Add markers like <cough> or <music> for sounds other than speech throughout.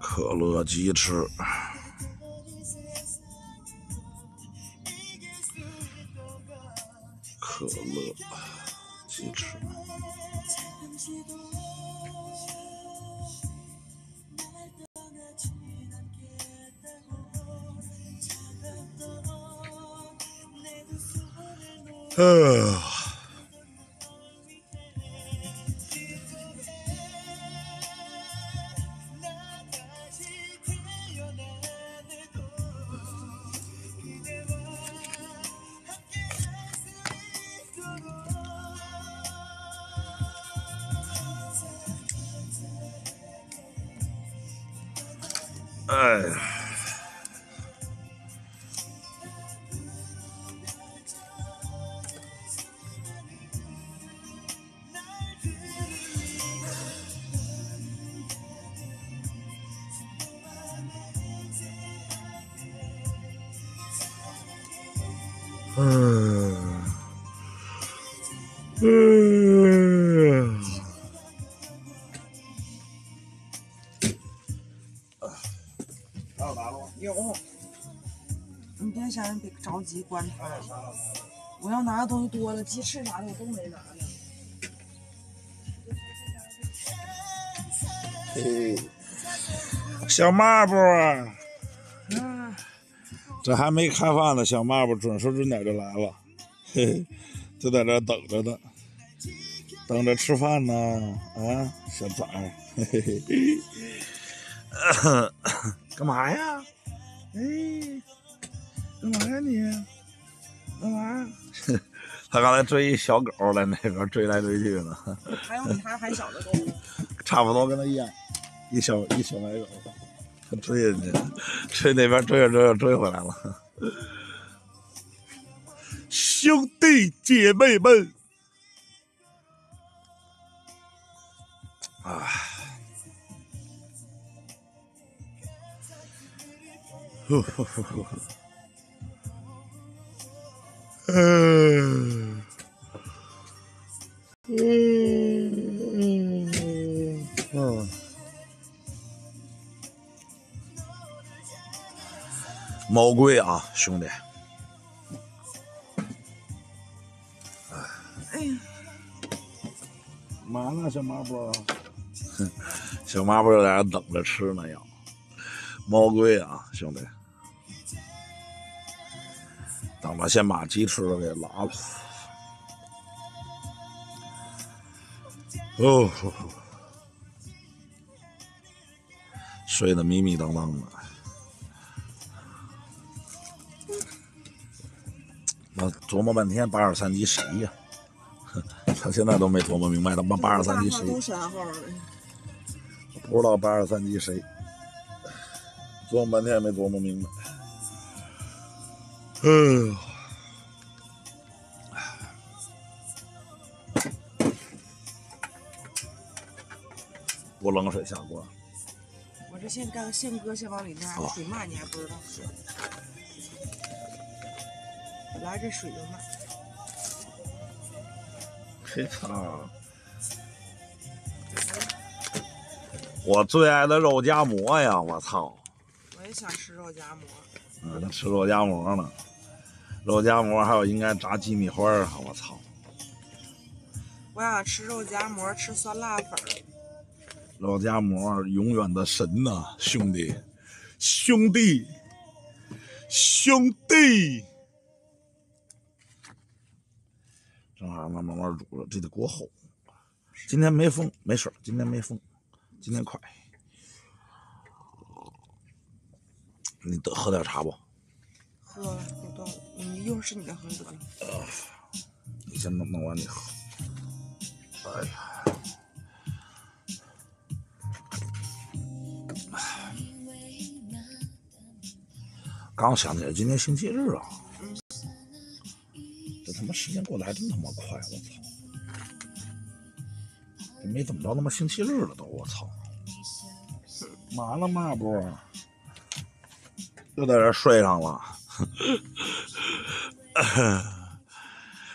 可乐鸡翅，可乐鸡翅。呃，哎着急观察。我要拿的东西多了，鸡翅啥的我都没拿呢。嘿，小抹布啊，啊，这还没开饭呢，小抹布准时准点就来了，嘿嘿，就在这等着呢，等着吃饭呢，啊，小崽儿，嘿嘿嘿，<coughs> 干嘛呀？他刚才追一小狗在那边追来追去呢，<laughs> 还有比它还小的狗，<laughs> 差不多跟他一样，一小一小奶狗，他追人家，追那边追着追着追回来了。兄弟姐妹们，啊，呼呼呼呼。嗯猫贵啊，兄弟！哎呀，嘛呢，小马波？哼，<laughs> 小马波在那等着吃呢，要猫贵啊，兄弟！等着先把鸡翅都给拉了。哦，睡得迷迷瞪瞪的。琢磨半天，八二三级谁呀？哼 <laughs> 他现在都没琢磨明白，他妈八二三级谁？不知道八二三级谁？琢磨半天也没琢磨明白。嗯。不冷水下锅，我这现干现搁先往里面哦水慢，你还不知道？本来这水就慢，嘿操！我最爱的肉夹馍呀！我操！我也想吃肉夹馍。嗯，他吃肉夹馍呢，肉夹馍还有应该炸鸡米花儿啊！我操！我想吃肉夹馍，吃酸辣粉儿。肉夹馍永远的神呐、兄弟，兄弟，兄弟！正好慢慢慢煮了，这得锅厚。今天没风，没事儿今天没风，今天快。你得喝点茶不？喝了，不动。你一会儿是你的喝得了。你先弄弄完你喝。哎呀，刚想起来今天星期日啊，这他妈时间过得还真他妈快，我操！这没怎么着，他妈星期日了都，我操！麻了嘛不？又在这睡上了。<coughs>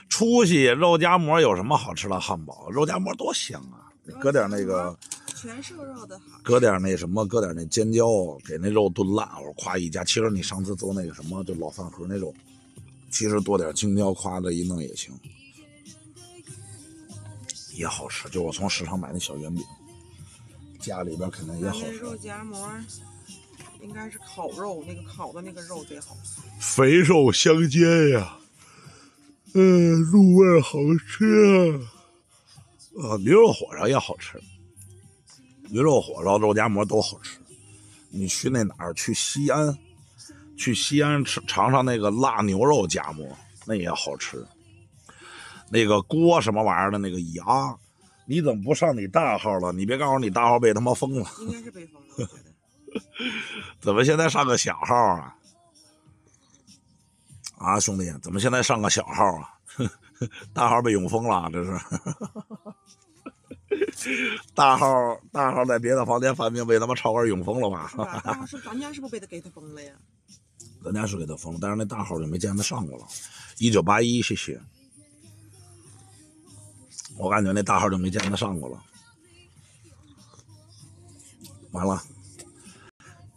出息肉夹馍有什么好吃的汉堡？肉夹馍多香啊！你搁点那个，全瘦肉的好。搁点那什么，搁点那尖椒，给那肉炖烂，我夸一家。其实你上次做那个什么，就老饭盒那种，其实多点青椒，夸这一弄也行，也好吃。就我从市场买那小圆饼，家里边肯定也好吃。肉夹馍应该是烤肉，那个烤的那个肉最好。肥瘦相间呀。嗯，入味好吃啊！驴肉火烧也好吃，驴肉火烧、肉夹馍都好吃。你去那哪儿？去西安，去西安吃尝尝那个辣牛肉夹馍，那也好吃。那个锅什么玩意儿的那个牙，你怎么不上你大号了？你别告诉你大号被他妈封了。应该是被封了。<laughs> 怎么现在上个小号啊？啊，兄弟，怎么现在上个小号啊？<laughs> 大号被永封了，这是。大号大号在别的房间犯病，被他妈超哥永封了吧？大号是咱家是不是被他给他封了呀？咱家是给他封了，但是那大号就没见他上过了。一九八一，谢谢。我感觉那大号就没见他上过了。完了。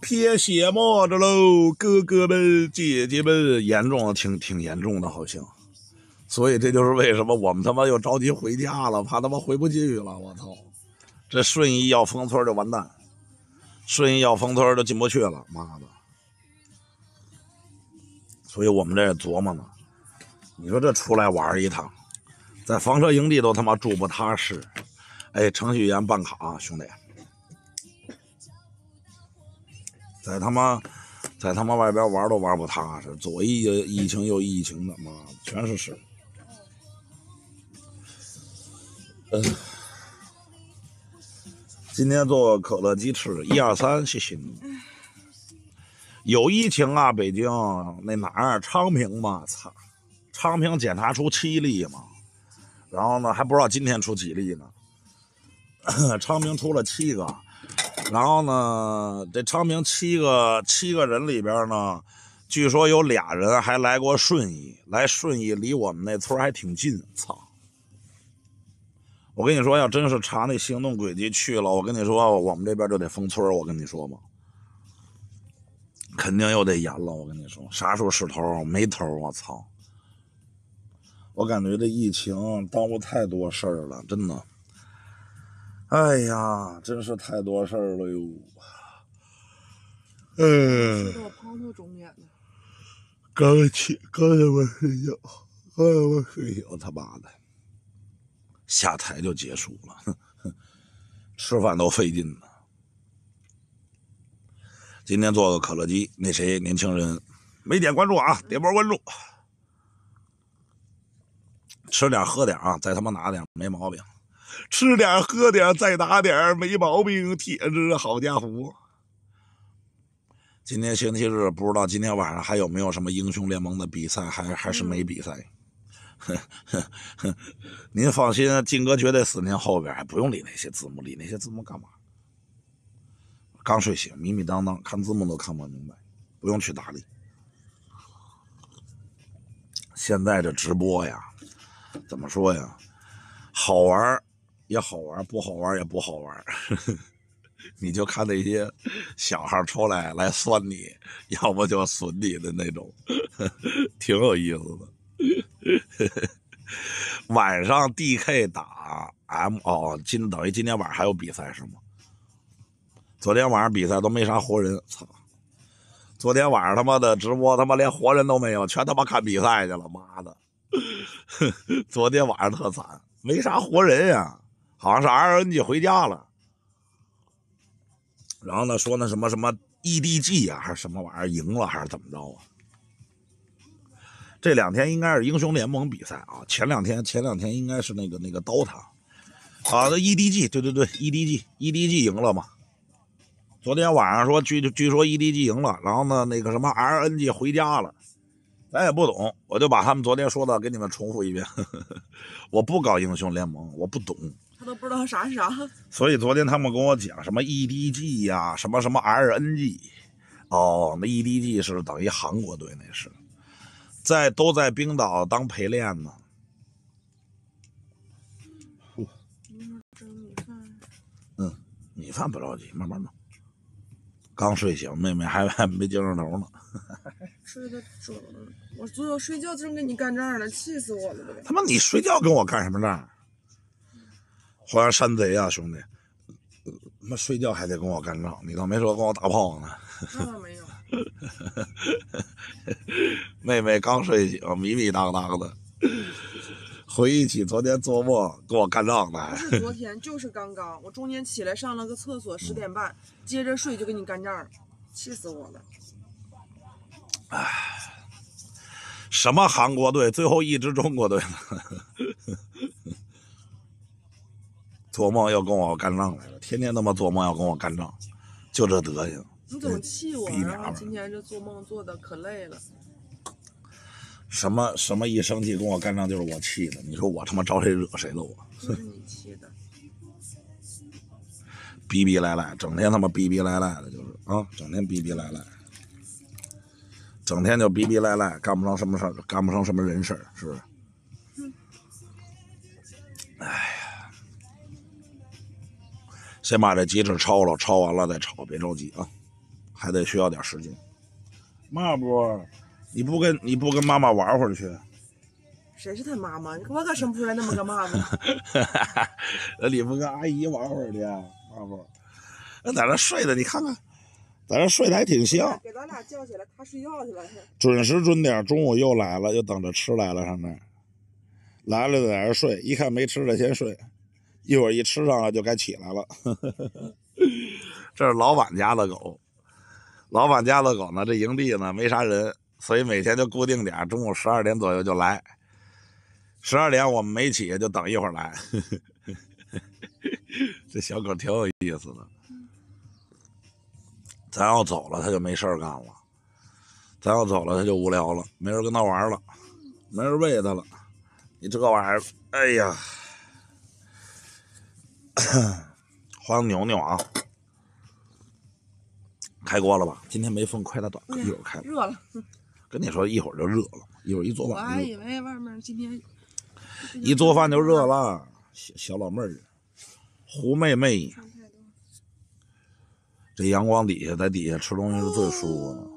撇血沫子喽，哥哥们、姐姐们，严重，挺挺严重的，好像。所以这就是为什么我们他妈又着急回家了，怕他妈回不去了。我操，这顺义要封村就完蛋，顺义要封村就进不去了，妈的！所以我们这琢磨呢。你说这出来玩一趟，在房车营地都他妈住不踏实。哎，程序员办卡，兄弟。在他妈，在他妈外边玩都玩不踏实，左疫疫情右疫情的，妈的全是事。嗯，今天做可乐鸡翅，一二三，谢谢你。有疫情啊，北京那哪儿昌平嘛，操，昌平检查出七例嘛，然后呢还不知道今天出几例呢，<coughs> 昌平出了七个。然后呢，这昌平七个七个人里边呢，据说有俩人还来过顺义，来顺义离我们那村还挺近。操！我跟你说，要真是查那行动轨迹去了，我跟你说，我们这边就得封村。我跟你说吧，肯定又得严了。我跟你说，啥时候是头？没头！我操！我感觉这疫情耽误太多事儿了，真的。哎呀，真是太多事儿了哟！嗯，刚起，刚他妈睡觉，刚他妈睡觉，他妈的，下台就结束了，吃饭都费劲呢。今天做个可乐鸡，那谁，年轻人没点关注啊？点波关注，吃点喝点啊，再他妈拿点，没毛病。吃点喝点再拿点没毛病。铁子，好家伙！今天星期日，不知道今天晚上还有没有什么英雄联盟的比赛，还还是没比赛？<laughs> 您放心，金哥绝对死您后边，不用理那些字幕，理那些字幕干嘛？刚睡醒，迷迷当当，看字幕都看不明白，不用去搭理。现在这直播呀，怎么说呀？好玩也好玩，不好玩也不好玩，<laughs> 你就看那些小孩出来来酸你，要不就损你的那种，<laughs> 挺有意思的。晚上 D K 打 M 哦，今等于今天晚上还有比赛是吗？昨天晚上比赛都没啥活人，操！昨天晚上他妈的直播他妈连活人都没有，全他妈看比赛去了，妈的！<laughs> 昨天晚上特惨，没啥活人呀。好像是 R N G 回家了，然后呢说那什么什么 E D G 啊，还是什么玩意儿赢了，还是怎么着啊？这两天应该是英雄联盟比赛啊，前两天前两天应该是那个那个 DOTA 啊，那 E D G 对对对 E D G E D G 赢了嘛？昨天晚上说据据说 edg 赢了然后呢那个什么 rng 回家了咱也不懂我就把他们昨天说的给你们重复一遍 <laughs> 我不搞英雄联盟我不懂。他都不知道啥是啥。所以昨天他们跟我讲什么 edg 呀什么什么 rng 哦那 edg 是等于韩国队那是在都在冰岛当陪练呢。嗯米饭不着急慢慢弄。刚睡醒，妹妹还还没精神头呢。<laughs> 睡得准，我昨晚睡觉正跟你干仗呢，气死我了都。他妈，你睡觉跟我干什么仗？好像山贼啊，兄弟！他妈睡觉还得跟我干仗，你倒没说跟我打炮呢。那倒没有，<laughs> 妹妹刚睡醒，迷迷瞪瞪的，<laughs> 回忆起昨天做梦跟我干仗不。是昨天，就是刚刚，我中间起来上了个厕所，十点半，接着睡就跟你干仗了，气死我了。什么韩国队，最后一支中国队呢？<laughs> 做梦要跟我干仗来了，天天他妈做梦要跟我干仗，就这德行。你总气我，然后今天这做梦做的可累了。什么什么一生气跟我干仗就是我气的，你说我他妈招谁惹谁了我？就是你气的，<laughs> 逼逼赖赖，整天他妈逼逼赖赖的，就是啊，整天逼逼赖赖，整天就逼逼赖赖，干不成什么事儿，干不成什么人事儿，是不是？哎呀，先把这鸡翅焯了，焯完了再炒，别着急啊，还得需要点时间。嘛不，你不跟你不跟妈妈玩会儿去？谁是他妈妈？我可生不出来那么个妈妈。<laughs> 那你不跟阿姨玩会儿去？嘛不，那在那睡的，你看看，在那睡的还挺香。给咱俩叫起来，他睡觉去了。准时准点，中午又来了，又等着吃来了。上那儿来了，在那儿睡，一看没吃的先睡，一会儿一吃上了就该起来了。<laughs> 这是老板家的狗，老板家的狗呢，这营地呢没啥人，所以每天就固定点儿，中午十二点左右就来。十二点我们没起，就等一会儿来。<laughs> 这小狗挺有意思的。咱要走了，它就没事儿干了。咱要走了，它就无聊了，没人跟它玩了，没人喂它了。你这玩意儿，哎呀，<coughs> 黄牛牛啊，开锅了吧？今天没风快大短，一会儿开。热了，<laughs> 跟你说，一会儿就热了，一会儿一做饭我，还以为外面今天一做饭就热。了。小小老妹儿，胡妹妹，这阳光底下，在底下吃东西是最舒服的。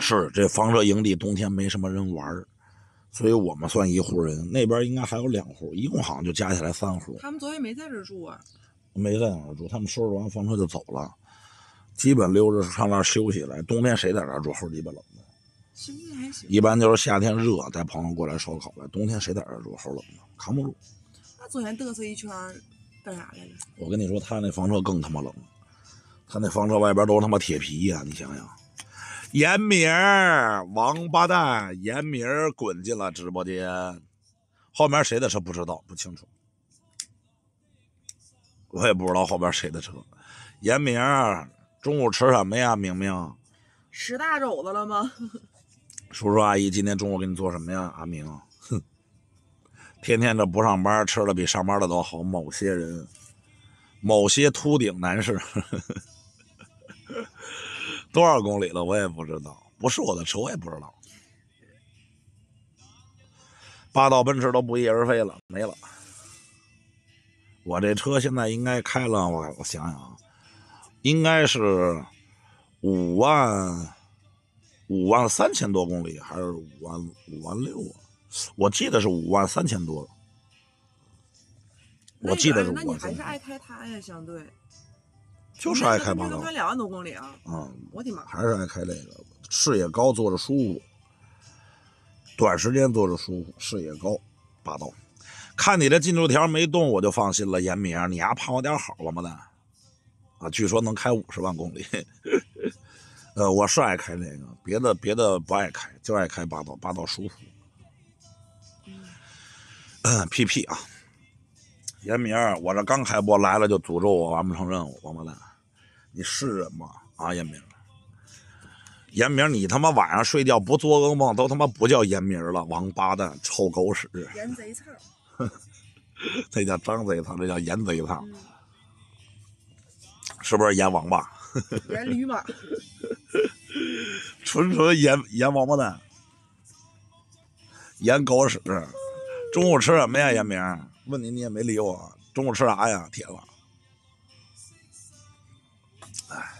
是这房车营地冬天没什么人玩儿，所以我们算一户人。那边应该还有两户，一共好像就加起来三户。他们昨天没在这儿住啊，没在那儿住，他们收拾完房车就走了，基本溜着上那儿休息来。冬天谁在那儿住？齁鸡巴冷的。一般就是夏天热，带朋友过来烧烤来。冬天谁在这儿住？齁冷的，扛不住。那昨天嘚瑟一圈，干啥来着？我跟你说，他那房车更他妈冷，他那房车外边都是他妈铁皮呀、你想想，严明儿，王八蛋，严明儿滚进了直播间，后面谁的车不知道，不清楚，我也不知道后边谁的车。严明儿，中午吃什么呀？明明，吃大肘子了吗？<laughs> 叔叔阿姨今天中午给你做什么呀？阿明，哼，天天这不上班，吃的比上班的都好。某些人，某些秃顶男士，<laughs> 多少公里了我也不知道，不是我的车我也不知道。霸道奔驰都不翼而飞了，没了。我这车现在应该开了，我我想想啊，应该是五万五万三千多公里，还是五万五万六啊？我记得是五万三千多。我记得是五万那你还是爱开它呀，相对。就是爱开霸道你那个开，两万多公里啊！嗯，我的妈！还是爱开这个，视野高，坐着舒服，短时间坐着舒服，视野高，霸道。看你这进度条没动，我就放心了。严明，你丫盼我点好了吗？的啊，据说能开五十万公里。<laughs> 呃，我是爱开那个，别的别的不爱开，就爱开霸道，霸道舒服。嗯，PP 啊，严明，我这刚开播来了就诅咒我完不成任务，王八蛋，你是人吗？啊，严明。严明，你他妈晚上睡觉不做噩梦，都他妈不叫严明了，王八蛋，臭狗屎！严贼操！<laughs> 这叫张贼操，这叫严贼操，嗯，是不是阎王八？<laughs> 盐驴马。<laughs> 纯纯严严王八蛋，严狗屎！中午吃什么呀，严明？问你你也没理我。中午吃啥呀，铁子？哎，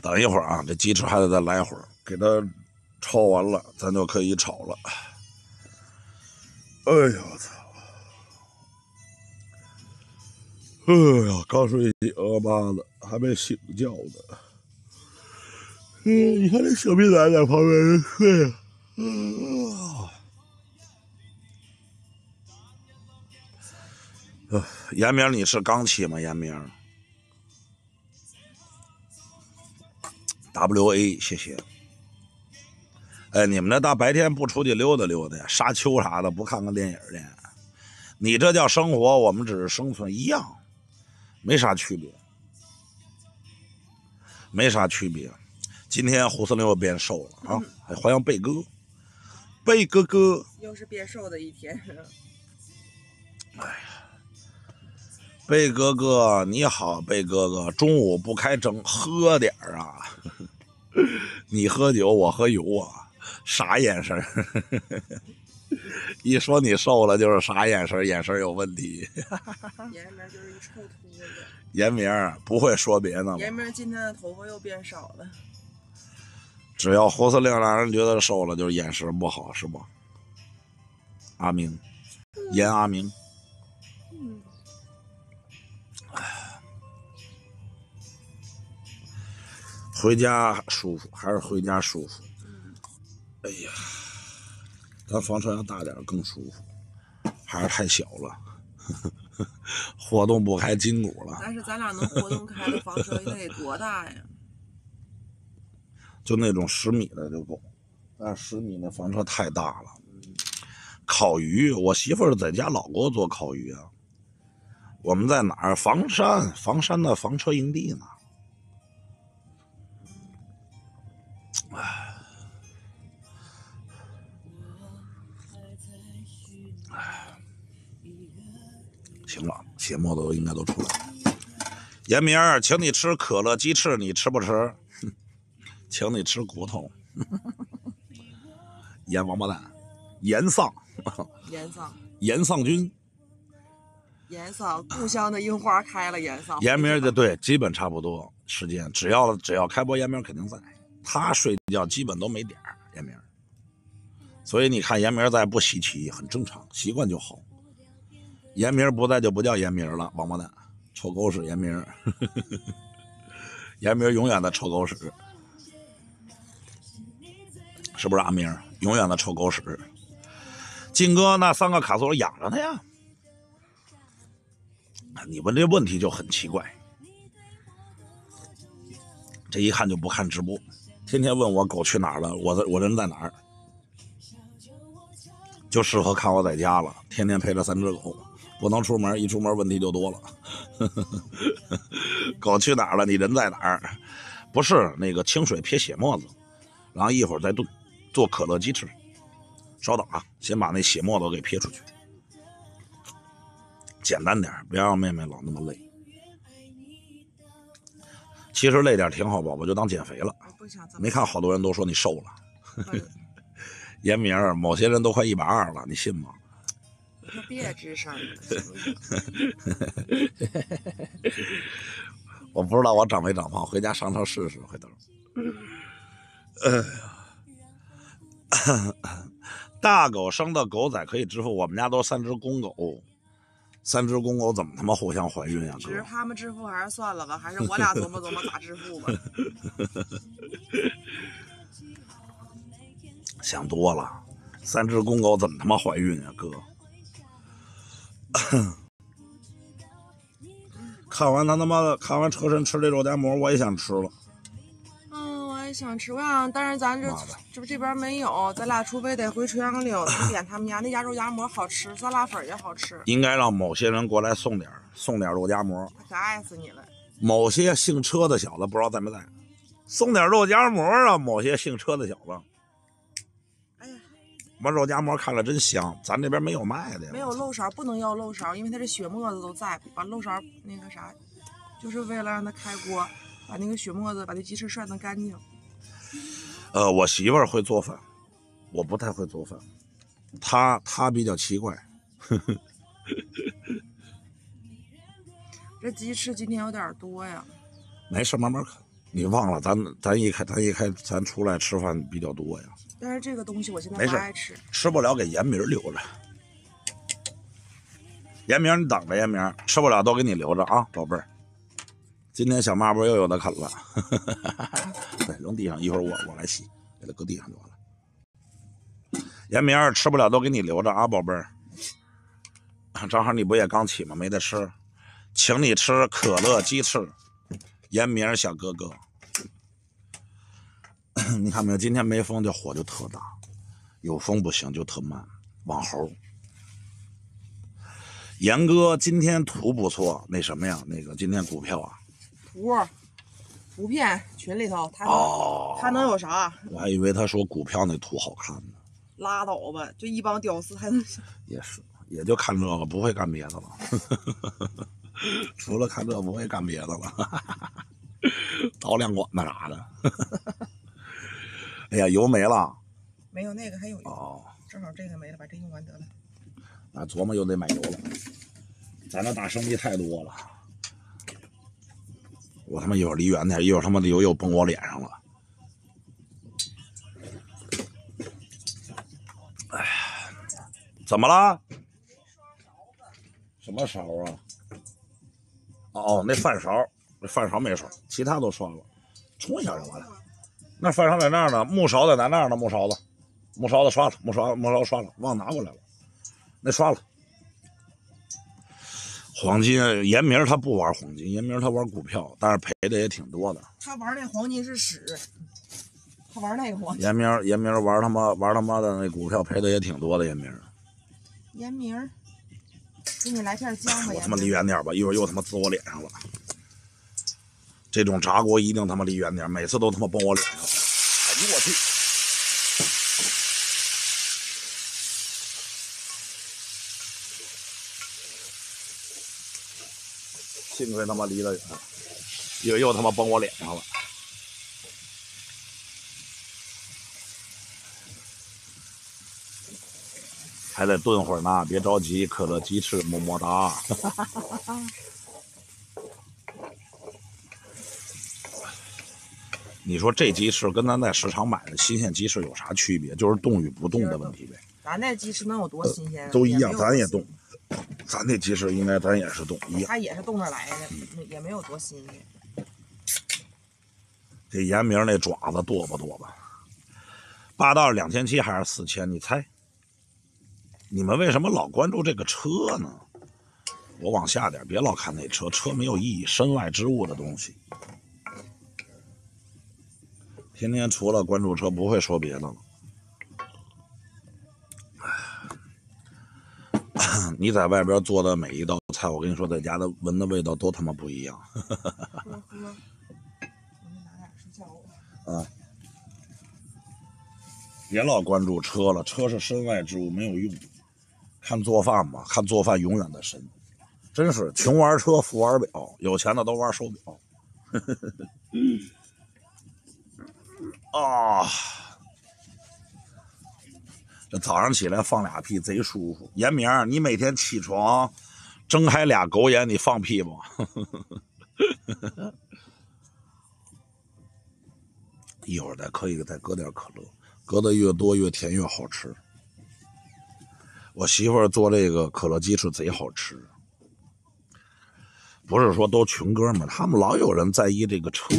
等一会儿啊，这鸡翅还得再来会儿，给它焯完了，咱就可以炒了。哎呀，我操！哎呀，刚睡醒了妈的，还没醒觉呢。嗯，你看这小逼崽在旁边睡啊。嗯。呃，严明，你是刚起吗？严明，W A，谢谢。哎，你们那大白天不出去溜达溜达，沙丘啥的，不看看电影去？你这叫生活，我们只是生存，一样，没啥区别，没啥区别。今天胡司令又变瘦了啊！还欢迎贝哥，贝哥哥，又是变瘦的一天。<laughs> 哎呀。贝哥哥你好，贝哥哥，中午不开整，喝点儿啊！<laughs> 你喝酒，我喝油啊！啥眼神？<laughs> <laughs> 一说你瘦了就是啥眼神？眼神有问题。严明就是一臭秃子。<laughs> 严明不会说别的吗？严明今天的头发又变少了。只要胡司令让人觉得瘦了，就是眼神不好，是不？阿明，严阿明。回家舒服还是回家舒服？哎呀，咱房车要大点更舒服，还是太小了，<laughs> 活动不开筋骨了。但是咱俩能活动开的房车得多大呀？<laughs> 就那种十米的就够，但十米那房车太大了。烤鱼，我媳妇儿在家老给我做烤鱼啊。我们在哪儿？房山，房山的房车营地呢。行了，血沫子应该都出来了。严明儿，请你吃可乐鸡翅，你吃不吃？请你吃骨头。严王八蛋，严丧，严丧，严丧君，严丧，故乡的樱花开了，严丧。严明的对，基本差不多时间，只要只要开播，严明肯定在。他睡觉基本都没点儿，严明，所以你看严明在不稀奇，很正常，习惯就好。严明不在就不叫严明了，王八蛋，臭狗屎，严明，严明永远的臭狗屎，是不是阿明？永远的臭狗屎。金哥那三个卡座养着他呀？你问这问题就很奇怪，这一看就不看直播。天天问我狗去哪儿了，我在我人在哪儿，就适合看我在家了。天天陪着三只狗，不能出门，一出门问题就多了。<laughs> 狗去哪儿了？你人在哪儿？不是那个清水撇血沫子，然后一会儿再炖，做可乐鸡翅。稍等啊，先把那血沫子给撇出去，简单点，别让妹妹老那么累。其实累点挺好，宝宝就当减肥了。没看好多人都说你瘦了，<laughs> 严明某些人都快一百二了，你信吗？别吱声。<laughs> 我不知道我长没长胖，回家上称试试，回头。哎呀，大狗生的狗仔可以支付，我们家都三只公狗。三只公狗怎么他妈互相怀孕呀？只是他们支付还是算了吧？还是我俩琢磨琢磨咋支付吧？<laughs> 想多了，三只公狗怎么他妈怀孕呀，哥？<coughs> 看完他他妈的，看完车身吃这肉夹馍，我也想吃了。嗯，我也想吃，我想，但是咱这这不这边没有，咱俩除非得回垂杨岭点他们家那家肉夹馍好吃，酸辣粉也好吃。应该让某些人过来送点送点肉夹馍。可爱死你了！某些姓车的小子不知道在没在，送点肉夹馍啊！某些姓车的小子。哎呀，我肉夹馍看了真香，咱这边没有卖的。没有漏勺，不能要漏勺，因为它这血沫子都在，把漏勺那个啥，就是为了让它开锅，把那个血沫子，把那鸡翅涮得干净。呃，我媳妇儿会做饭，我不太会做饭。她她比较奇怪。<laughs> 这鸡翅今天有点多呀。没事，慢慢啃。你忘了，咱咱一开咱一开咱出来吃饭比较多呀。但是这个东西我现在不爱吃。吃不了给严明留着。严明，你等着，严明，吃不了都给你留着啊，宝贝儿。今天小抹布又有的啃了，<laughs> 对，扔地上，一会儿我我来洗，给它搁地上就完了。严明，吃不了都给你留着啊，宝贝儿。正好你不也刚起吗？没得吃，请你吃可乐鸡翅。严明小哥哥，<clears throat> 你看没有？今天没风，这火就特大；有风不行，就特慢，往后。严哥今天图不错，那什么呀？那个今天股票啊，图图片群里头，他能、哦，他能有啥？我还以为他说股票那图好看呢，拉倒吧，就一帮屌丝还能也是，也就看这个，不会干别的了。<laughs> 除了看这，不会干别的了。<laughs> 倒两管子啥的。哎呀，油没了没有那个还有油，哦，正好这个没了，把这用完得了。啊，琢磨又得买油了。咱这大生意太多了，我他妈一会儿离远点，一会儿他妈的油又崩我脸上了。哎呀，怎么了？什么勺啊？哦哦，那饭勺，那饭勺没刷，其他都刷了，冲一下就完了。那饭勺在那儿呢，木勺子在那儿呢，木勺子，木勺子刷了，木勺木勺刷了，忘拿过来了，那刷了。黄金，严明他不玩黄金，严明他玩股票，但是赔的也挺多的。他玩那黄金是屎，他玩那个黄金。严明，严明玩他妈玩他妈的那股票赔的也挺多的。严明，严明儿，给你来片姜吧。<laughs> 我他妈离远点吧，一会儿又他妈滋我脸上了。这种炸锅一定他妈离远点，每次都他妈崩我脸上。哎呦我去！幸亏他妈离得远，又又他妈崩我脸上了。还得炖会儿呢，别着急，可乐鸡翅么么哒。<laughs> 你说这鸡翅跟咱在市场买的新鲜鸡翅有啥区别？就是冻与不冻的问题呗，咱那鸡翅能有多新鲜啊？都一样，咱也冻。咱那鸡翅应该咱也是冻一样。它也是冻着来的，也没有多新鲜。这严明那爪子剁吧剁吧，霸道两千七还是四千？你猜？你们为什么老关注这个车呢？我往下点，别老看那车，车没有意义，身外之物的东西。天天除了关注车，不会说别的了。<coughs> 你在外边做的每一道菜，我跟你说，在家的闻的味道都他妈不一样。喝喝，我们拿点睡觉吧。别老关注车了，车是身外之物，没有用。看做饭吧，看做饭永远的神，真是穷玩车，富玩表，有钱的都玩手表。<laughs> 啊，这早上起来放俩屁贼舒服。严明，你每天起床睁开俩狗眼，你放屁不？<laughs> 一会儿再可以再搁点可乐，搁的越多越甜越好吃。我媳妇做这个可乐鸡翅贼好吃，不是说都穷哥们，他们老有人在意这个车。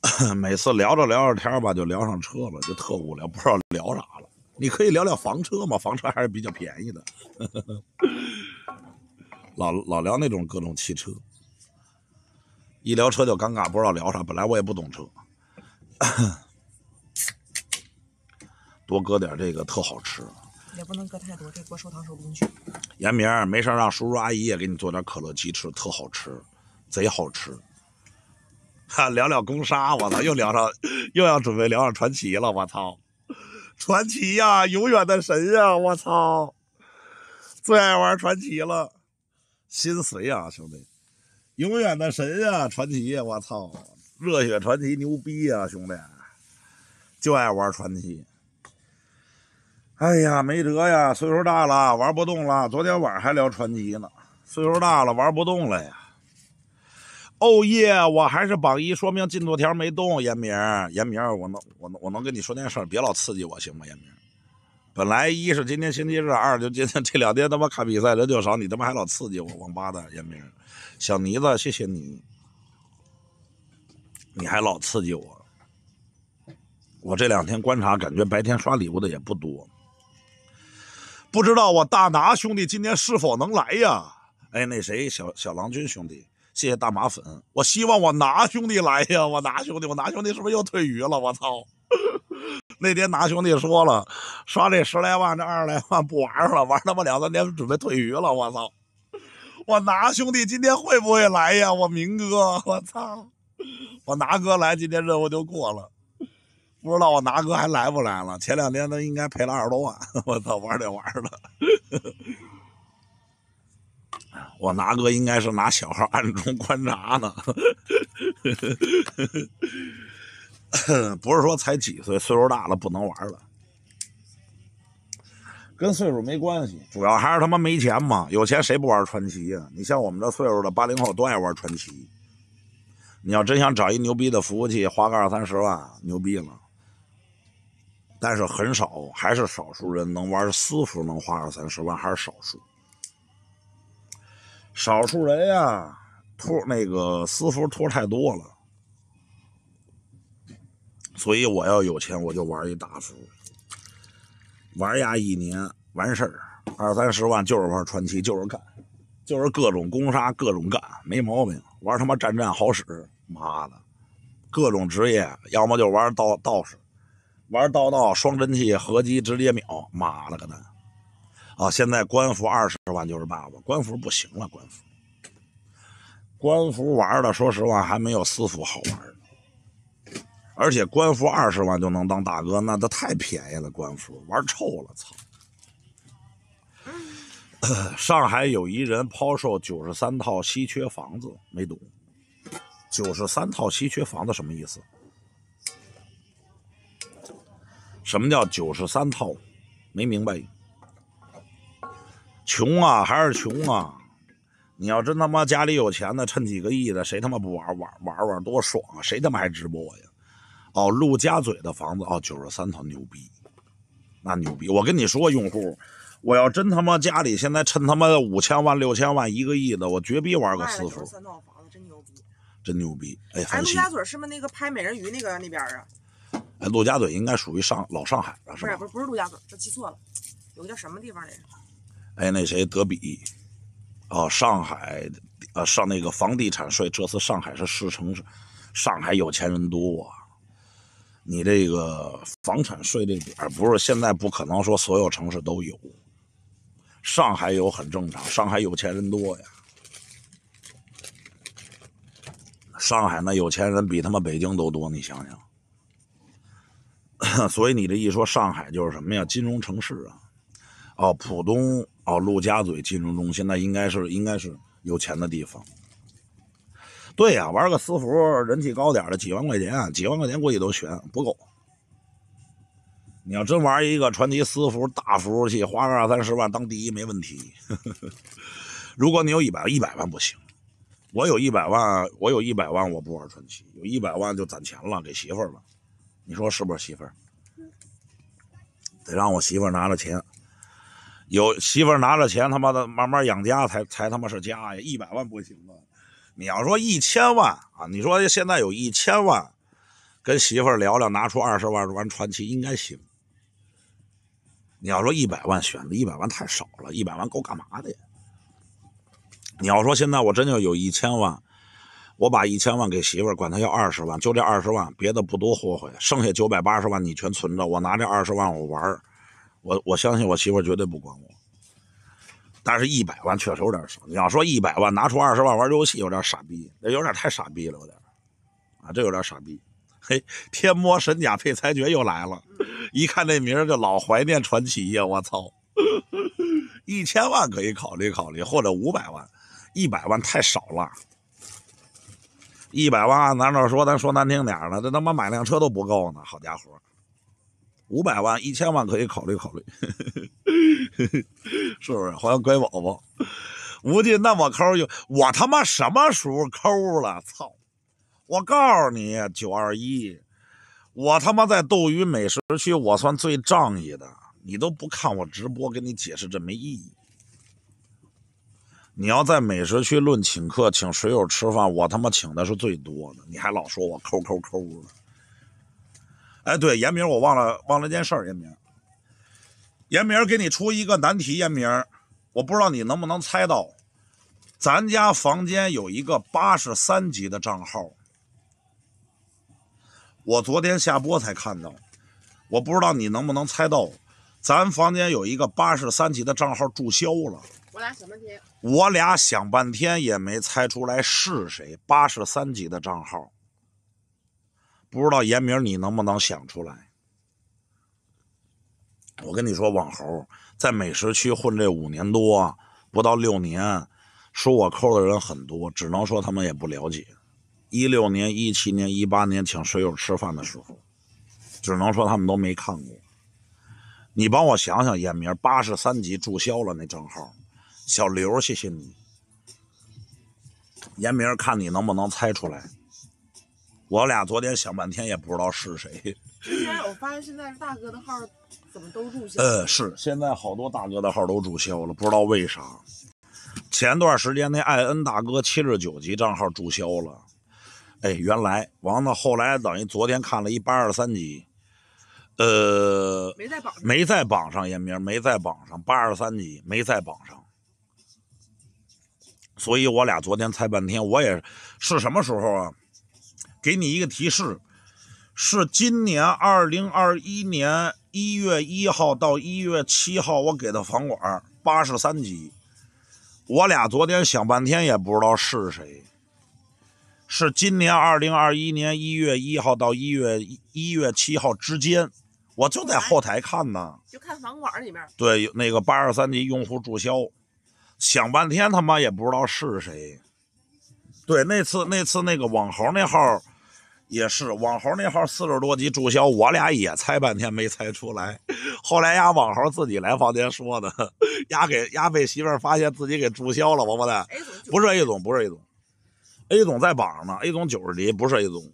<laughs> 每次聊着聊着天吧，就聊上车了，就特无聊，不知道聊啥了。你可以聊聊房车嘛，房车还是比较便宜的。<laughs> 老老聊那种各种汽车，一聊车就尴尬，不知道聊啥。本来我也不懂车，多搁点这个特好吃。也不能搁太多，这锅收糖收不进去。严明儿没事让叔叔阿姨也给你做点可乐鸡翅，特好吃，贼好吃。哈，聊聊攻杀，我操，又聊上，又要准备聊上传奇了，我操，传奇呀、永远的神呀、我操，最爱玩传奇了，心碎呀、兄弟，永远的神呀、传奇呀，我操，热血传奇牛逼呀、兄弟，就爱玩传奇。哎呀，没辙呀，岁数大了，玩不动了。昨天晚上还聊传奇呢，岁数大了，玩不动了呀。哦耶，我还是榜一，说明进度条没动。严明，严明，我能，我能，我能跟你说件事，别老刺激我，行吗？严明，本来一是今天星期日，二就今天这两天他妈看比赛人就少，你他妈还老刺激我，王八蛋！严明，小妮子，谢谢你，你还老刺激我。我这两天观察，感觉白天刷礼物的也不多。不知道我大拿兄弟今天是否能来呀？哎，那谁，小小郎君兄弟，谢谢大麻粉。我希望我拿兄弟来呀！我拿兄弟，我拿兄弟是不是又退鱼了？我操！<laughs> 那天拿兄弟说了，刷这十来万，这二十来万不玩了，玩他妈两三年准备退鱼了。我操！我拿兄弟今天会不会来呀？我明哥，我操！我拿哥来，今天任务就过了。不知道我拿哥还来不来了？前两天他应该赔了二十多万，我操，玩这玩的。我拿哥应该是拿小号暗中观察呢，<laughs> 不是说才几岁，岁数大了不能玩了，跟岁数没关系，主要还是他妈没钱嘛。有钱谁不玩传奇呀？你像我们这岁数的八零后都爱玩传奇。你要真想找一牛逼的服务器，花个二三十万，牛逼了。但是很少，还是少数人能玩私服，能花二三十万，还是少数。少数人呀，托那个私服托太多了，所以我要有钱，我就玩一大服，玩呀一年完事儿，二三十万就是玩传奇，就是干，就是各种攻杀，各种干，没毛病。玩他妈战战好使，妈的，各种职业，要么就玩道道士。玩道道双真气合击直接秒，妈了个蛋！啊，现在官服二十万就是爸爸，官服不行了，官服，官服玩的说实话还没有私服好玩，而且官服二十万就能当大哥，那都太便宜了，官服玩臭了，操！<coughs> 上海有一人抛售九十三套稀缺房子，没懂，九十三套稀缺房子什么意思？什么叫九十三套？没明白。穷啊，还是穷啊！你要真他妈家里有钱的，趁几个亿的，谁他妈不玩玩玩玩多爽啊？谁他妈还直播呀？哦，陆家嘴的房子哦，九十三套牛逼，那牛逼！我跟你说，用户，我要真他妈家里现在趁他妈五千万、六千万、一个亿的，我绝逼玩个私服。三套房子真牛逼！真牛逼！哎，哎，陆家嘴是不是那个拍美人鱼那个那边啊？哎，陆家嘴应该属于上老上海了，是吧？不是，不是，不是陆家嘴，这记错了，有个叫什么地方来着？哎，那谁，德比，哦，上海，呃，上那个房地产税，这次上海是市城市，上海有钱人多啊。你这个房产税这点不是现在不可能说所有城市都有，上海有很正常，上海有钱人多呀。上海那有钱人比他妈北京都多，你想想。<coughs> 所以你这一说上海就是什么呀？金融城市啊，哦，浦东哦，陆家嘴金融中心，那应该是应该是有钱的地方。对呀，玩个私服，人气高点的几万块钱，几万块钱估计都悬不够。你要真玩一个传奇私服大服务器，花个二三十万当第一没问题。<laughs> 如果你有一百一百万不行，我有一百万，我有一百万我不玩传奇，有一百万就攒钱了给媳妇儿了。你说是不是媳妇儿？得让我媳妇儿拿着钱，有媳妇拿着钱，他妈的慢慢养家才才他妈是家呀！一百万不行啊！你要说一千万啊，你说现在有一千万，跟媳妇聊聊，拿出二十万玩传奇应该行。你要说一百万选的，一百万太少了，一百万够干嘛的呀？你要说现在我真就有一千万。我把一千万给媳妇儿，管她要二十万，就这二十万，别的不多霍霍，剩下九百八十万你全存着，我拿这二十万我玩我我相信我媳妇绝对不管我。但是一百万确实有点少，你要说一百万拿出二十万玩游戏，有点傻逼，这有点太傻逼了，有点啊，这有点傻逼。嘿，天魔神甲配裁决又来了，一看这名就老怀念传奇呀，我操！一千万可以考虑考虑，或者五百万，一百万太少了。一百万，咱这说，咱说难听点的，这他妈买辆车都不够呢。好家伙，五百万、一千万可以考虑考虑，<laughs> 是不是？欢迎乖宝宝，无尽那么抠有我他妈什么时候抠了？操！我告诉你，九二一，我他妈在斗鱼美食区，我算最仗义的。你都不看我直播，跟你解释这没意义。你要在美食区论请客，请水友吃饭，我他妈请的是最多的。你还老说我抠抠抠的。哎，对，严明，我忘了忘了件事儿，严明，严明给你出一个难题，严明，我不知道你能不能猜到，咱家房间有一个八十三级的账号，我昨天下播才看到，我不知道你能不能猜到，咱房间有一个八十三级的账号注销了。我俩想半天，我俩想半天也没猜出来是谁，八十三级的账号。不知道严明你能不能想出来？我跟你说，网猴在美食区混这五年多，不到六年，说我抠的人很多，只能说他们也不了解。一六年、一七年、一八年请水友吃饭的时候，只能说他们都没看过。你帮我想想，严明八十三级注销了那账号，小刘，谢谢你。严明，看你能不能猜出来。我俩昨天想半天也不知道是谁。之前我发现现在大哥的号怎么都注销？呃，是现在好多大哥的号都注销了，不知道为啥。前段时间那艾恩大哥七十九级账号注销了。哎，原来完了，后来等于昨天看了一八二三级，呃，没在榜上，没在榜上，严明没在榜上，八二三级没在榜上。所以我俩昨天猜半天，我也是什么时候啊？给你一个提示，是今年二零二一年一月一号到一月七号，我给的房管八十三级。我俩昨天想半天也不知道是谁，是今年二零二一年一月一号到一月一月七号之间，我就在后台看呢，就看房管里面。对，那个八十三级用户注销，想半天他妈也不知道是谁。对，那次那次那个网猴那号。也是网猴那号四十多级注销，我俩也猜半天没猜出来。<laughs> 后来呀，网猴自己来房间说的，<laughs> 丫给丫被媳妇儿发现自己给注销了，王八蛋。不是 A 总，不是 A 总，A 总在榜上呢。A 总九十级，不是 A 总。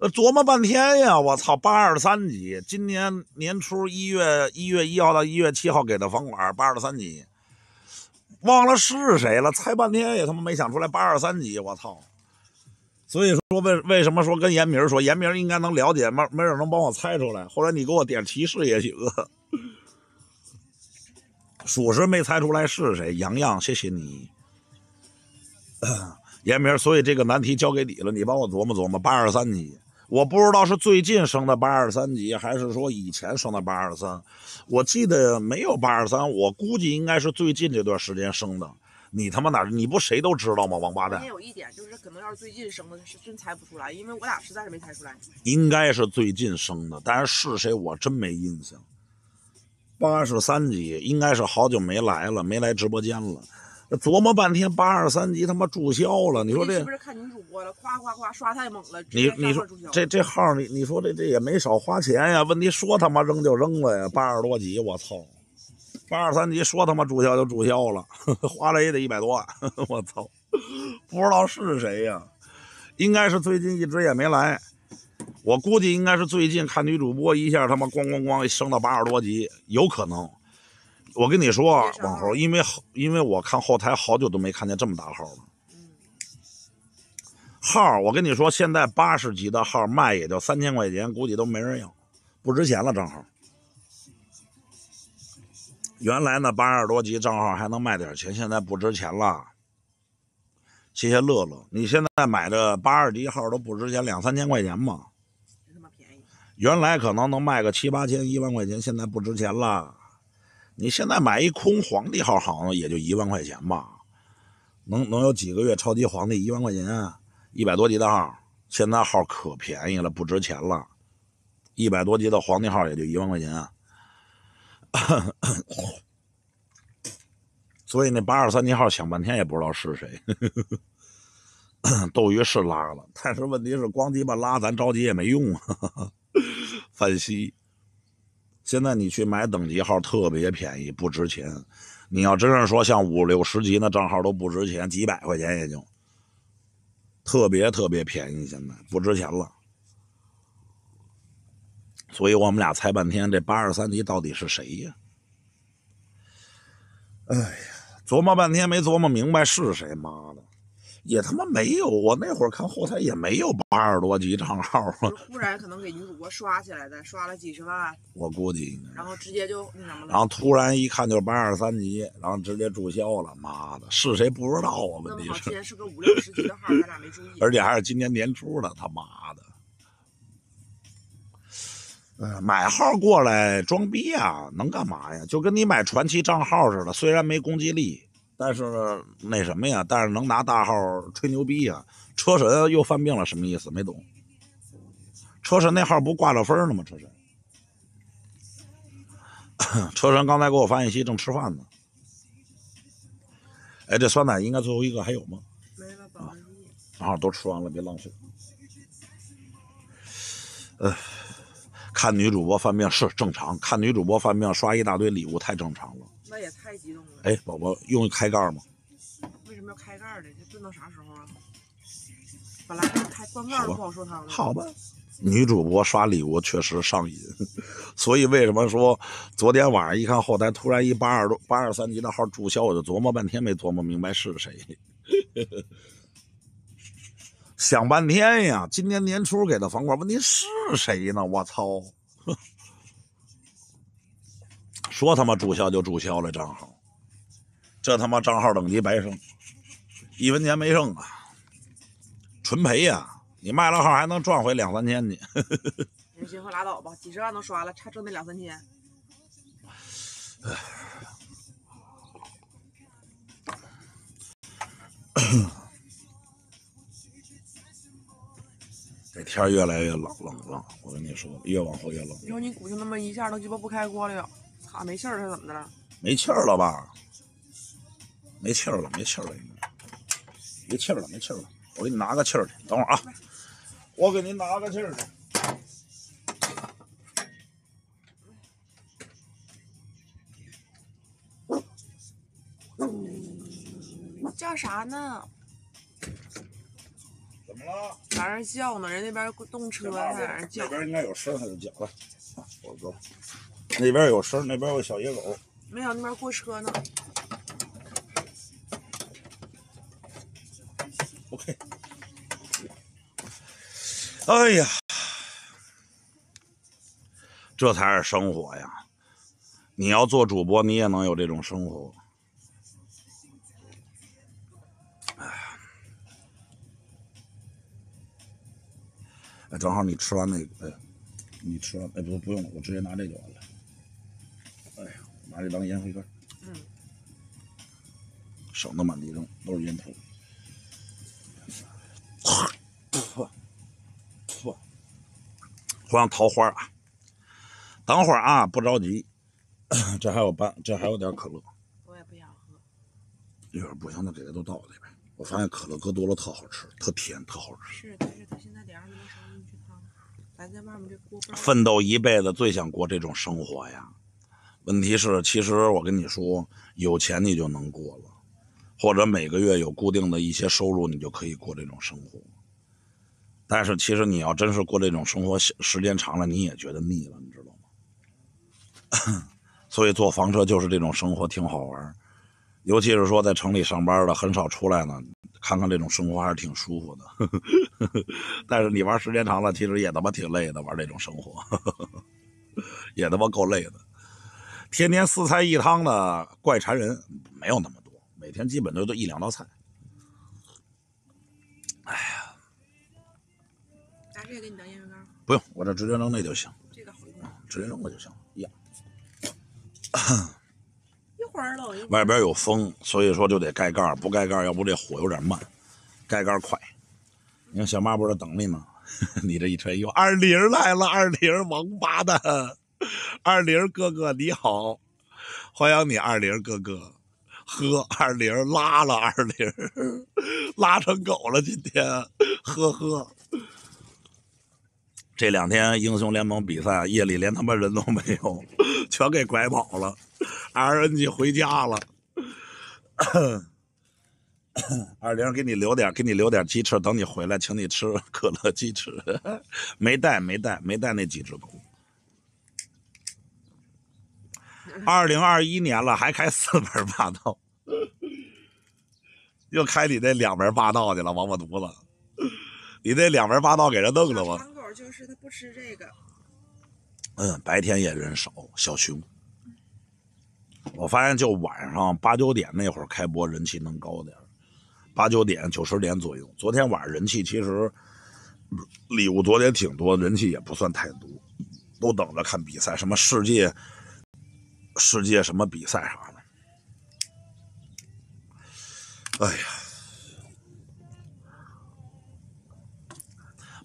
琢磨半天呀，我操，八二三级，今年年初一月一月一号到一月七号给的房管，八二三级，忘了是谁了，猜半天也他妈没想出来八二三级，我操。所以说，说为为什么说跟严明说，严明应该能了解，没没准能帮我猜出来，或者你给我点提示也行啊。<laughs> 属实没猜出来是谁，洋洋，谢谢你，<coughs> 严明。所以这个难题交给你了，你帮我琢磨琢磨。八二三级，我不知道是最近升的八二三级，还是说以前升的八二三。我记得没有八二三，我估计应该是最近这段时间升的。你他妈哪？你不谁都知道吗？王八蛋！有一点就是，可能要是最近生的，是真猜不出来，因为我俩实在是没猜出来。应该是最近生的，但是是谁我真没印象。八十三级应该是好久没来了，没来直播间了。琢磨半天，八十三级他妈注销了。你说这是不是看女主播了？夸夸夸刷太猛了。你你说这这号你你说这这也没少花钱呀？问题说他妈扔就扔了呀？八十多级，我操！八二三级说他妈注销就注销了，<laughs> 花了也得一百多万，<laughs> 我操！不知道是谁呀？应该是最近一直也没来，我估计应该是最近看女主播一下他妈咣咣咣升到八十多级，有可能。我跟你说，往后因为因为我看后台好久都没看见这么大号了。号我跟你说，现在八十级的号卖也就三千块钱，估计都没人要，不值钱了，正好。原来那八十多级账号还能卖点钱，现在不值钱了。谢谢乐乐，你现在买的八十级号都不值钱，两三千块钱嘛。原来可能能卖个七八千、一万块钱，现在不值钱了。你现在买一空皇帝号，好像也就一万块钱吧。能能有几个月超级皇帝一万块钱？一百多级的号，现在号可便宜了，不值钱了。一百多级的皇帝号也就一万块钱。所以那八二三七号想半天也不知道是谁，斗鱼是拉了，但是问题是光鸡巴拉，咱着急也没用啊。反西，现在你去买等级号特别便宜，不值钱。你要真是说像五六十级那账号都不值钱，几百块钱也就特别特别便宜，现在不值钱了。所以我们俩猜半天，这八二三级到底是谁呀？哎呀，琢磨半天没琢磨明白是谁，妈的！也他妈没有，我那会儿看后台也没有八十多级账号啊。忽然可能给女主播刷起来的，刷了几十万，我估计，然后直接就那什么了。然后突然一看就是八二三级，然后直接注销了。妈的，是谁不知道啊？问题是，是个五六十级的号，咱俩没注意。<laughs> 而且还是今年年初的，他妈的！呃，买号过来装逼啊，能干嘛呀？就跟你买传奇账号似的，虽然没攻击力。但是那什么呀？但是能拿大号吹牛逼呀？车神又犯病了，什么意思？没懂。车神那号不挂着分呢吗？车神，<laughs> 车神刚才给我发信息，正吃饭呢。哎，这酸奶应该最后一个还有吗？没了，保质期。啊，都吃完了，别浪费。呃，看女主播犯病是正常，看女主播犯病刷一大堆礼物太正常了。那也太激动了！哎，宝宝用开盖吗？为什么要开盖的？这炖到啥时候啊？本来开关盖都不好说汤了。好吧，女主播刷礼物确实上瘾，<laughs> 所以为什么说昨天晚上一看后台突然一八二多八二三级的号注销，我就琢磨半天没琢磨明白是谁，想半天呀！今年年初给的房管，问题是谁呢？我操！<laughs> 说他妈注销就注销了账号，这他妈账号等级白升，一分钱没剩啊，纯赔呀！你卖了号还能赚回两三千去。行行，快拉倒吧，几十万都刷了，差挣那两三千。<laughs> 这天越来越冷冷了，我跟你说，越往后越冷。你说你鼓就那么一下，都鸡巴不开锅了。操没气儿？是怎么的了？没气儿了吧？没气儿了，没气儿了，没气儿了，没气儿了。我给你拿个气儿去，等会儿啊，我给您拿个气儿去。叫啥呢？怎么了？在那叫呢，人那边动车在那叫。那边应该有声，他就叫了。我走。那边有声，那边有小野狗。没有，那边过车呢。OK。哎呀，这才是生活呀！你要做主播，你也能有这种生活。正好你吃完那个，哎，你吃完，哎，不，不用了，我直接拿这就完了。哎呀拿这当烟灰缸，嗯，省得满地扔，都是烟头。嚯嚯，像桃花啊！等会儿啊，不着急，这还有半，这还有点可乐。我也不想喝。一会儿不行，那给它都倒里边。我发现可乐搁多了特好吃，特甜，特好吃。是，但是它现在。咱在外面这锅。奋斗一辈子，最想过这种生活呀。问题是，其实我跟你说，有钱你就能过了，或者每个月有固定的一些收入，你就可以过这种生活。但是，其实你要真是过这种生活，时间长了你也觉得腻了，你知道吗？<laughs> 所以坐房车就是这种生活，挺好玩。尤其是说在城里上班的很少出来呢，看看这种生活还是挺舒服的。<laughs> 但是你玩时间长了，其实也他妈挺累的，玩这种生活，<laughs> 也他妈够累的。天天四菜一汤的怪馋人，没有那么多，每天基本都都一两道菜。哎呀，拿这个给你当烟灰缸？不用，我这直接扔那就行。这个好用，直接扔了就行。一样。外边有风，所以说就得盖盖，不盖盖，要不这火有点慢。盖盖快。你看小妈不是等你呢，<laughs> 你这一吹，哟，二零来了，二零王八蛋。二零哥哥你好，欢迎你二零哥哥，呵，二零拉了二零，<laughs> 拉成狗了今天，呵呵，这两天英雄联盟比赛夜里连他妈人都没有，全给拐跑了 <laughs> RNG 回家了。二零给你留点，给你留点鸡翅，等你回来请你吃可乐鸡翅。没带，没带，没带那几只狗。<laughs> 二零二一年了，还开四门霸道，又开你那两门霸道去了，王八犊子！你那两门霸道给人弄了吗？长狗就是它不吃这个。嗯，白天也人少，小熊。我发现就晚上八九点那会儿开播人气能高点八九点九十点左右。昨天晚上人气其实礼物昨天挺多，人气也不算太多，都等着看比赛，什么世界世界什么比赛啥的。哎呀，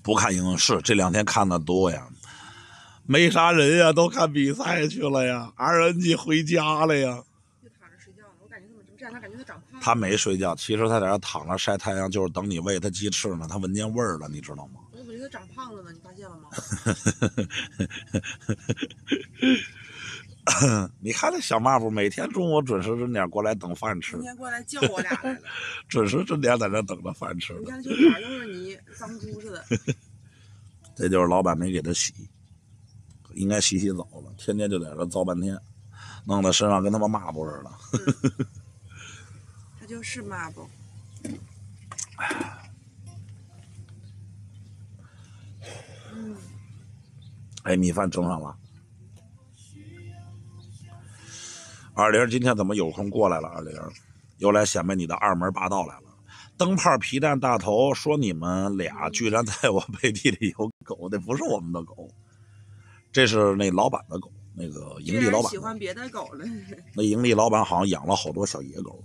不看影视，这两天看的多呀。没啥人呀，都看比赛去了呀。RNG 回家了呀。就躺着睡觉呢，我感觉怎么这两天感觉他长胖。他没睡觉，其实他在那躺着晒太阳，就是等你喂他鸡翅呢。他闻见味儿了，你知道吗？我怎么觉得长胖了呢？你发现了吗？<laughs> 你看那小抹布，每天中午准时准点过来等饭吃今，天过来叫我俩来了。<laughs> 准时准点在这等着饭吃你。看这小脸都是泥，脏猪似的。<laughs> 这就是老板没给他洗，应该洗洗澡了，天天就在这造半天，弄得身上跟他妈抹布似的。<laughs> 他就是抹布。嗯，哎，米饭蒸上了。二玲今天怎么有空过来了？二玲又来显摆你的二门霸道来了。灯泡皮蛋大头说你们俩居然在我背地里有狗，那不是我们的狗，这是那老板的狗，那个营地老板。喜欢别的狗了。那营地老板好像养了好多小野狗，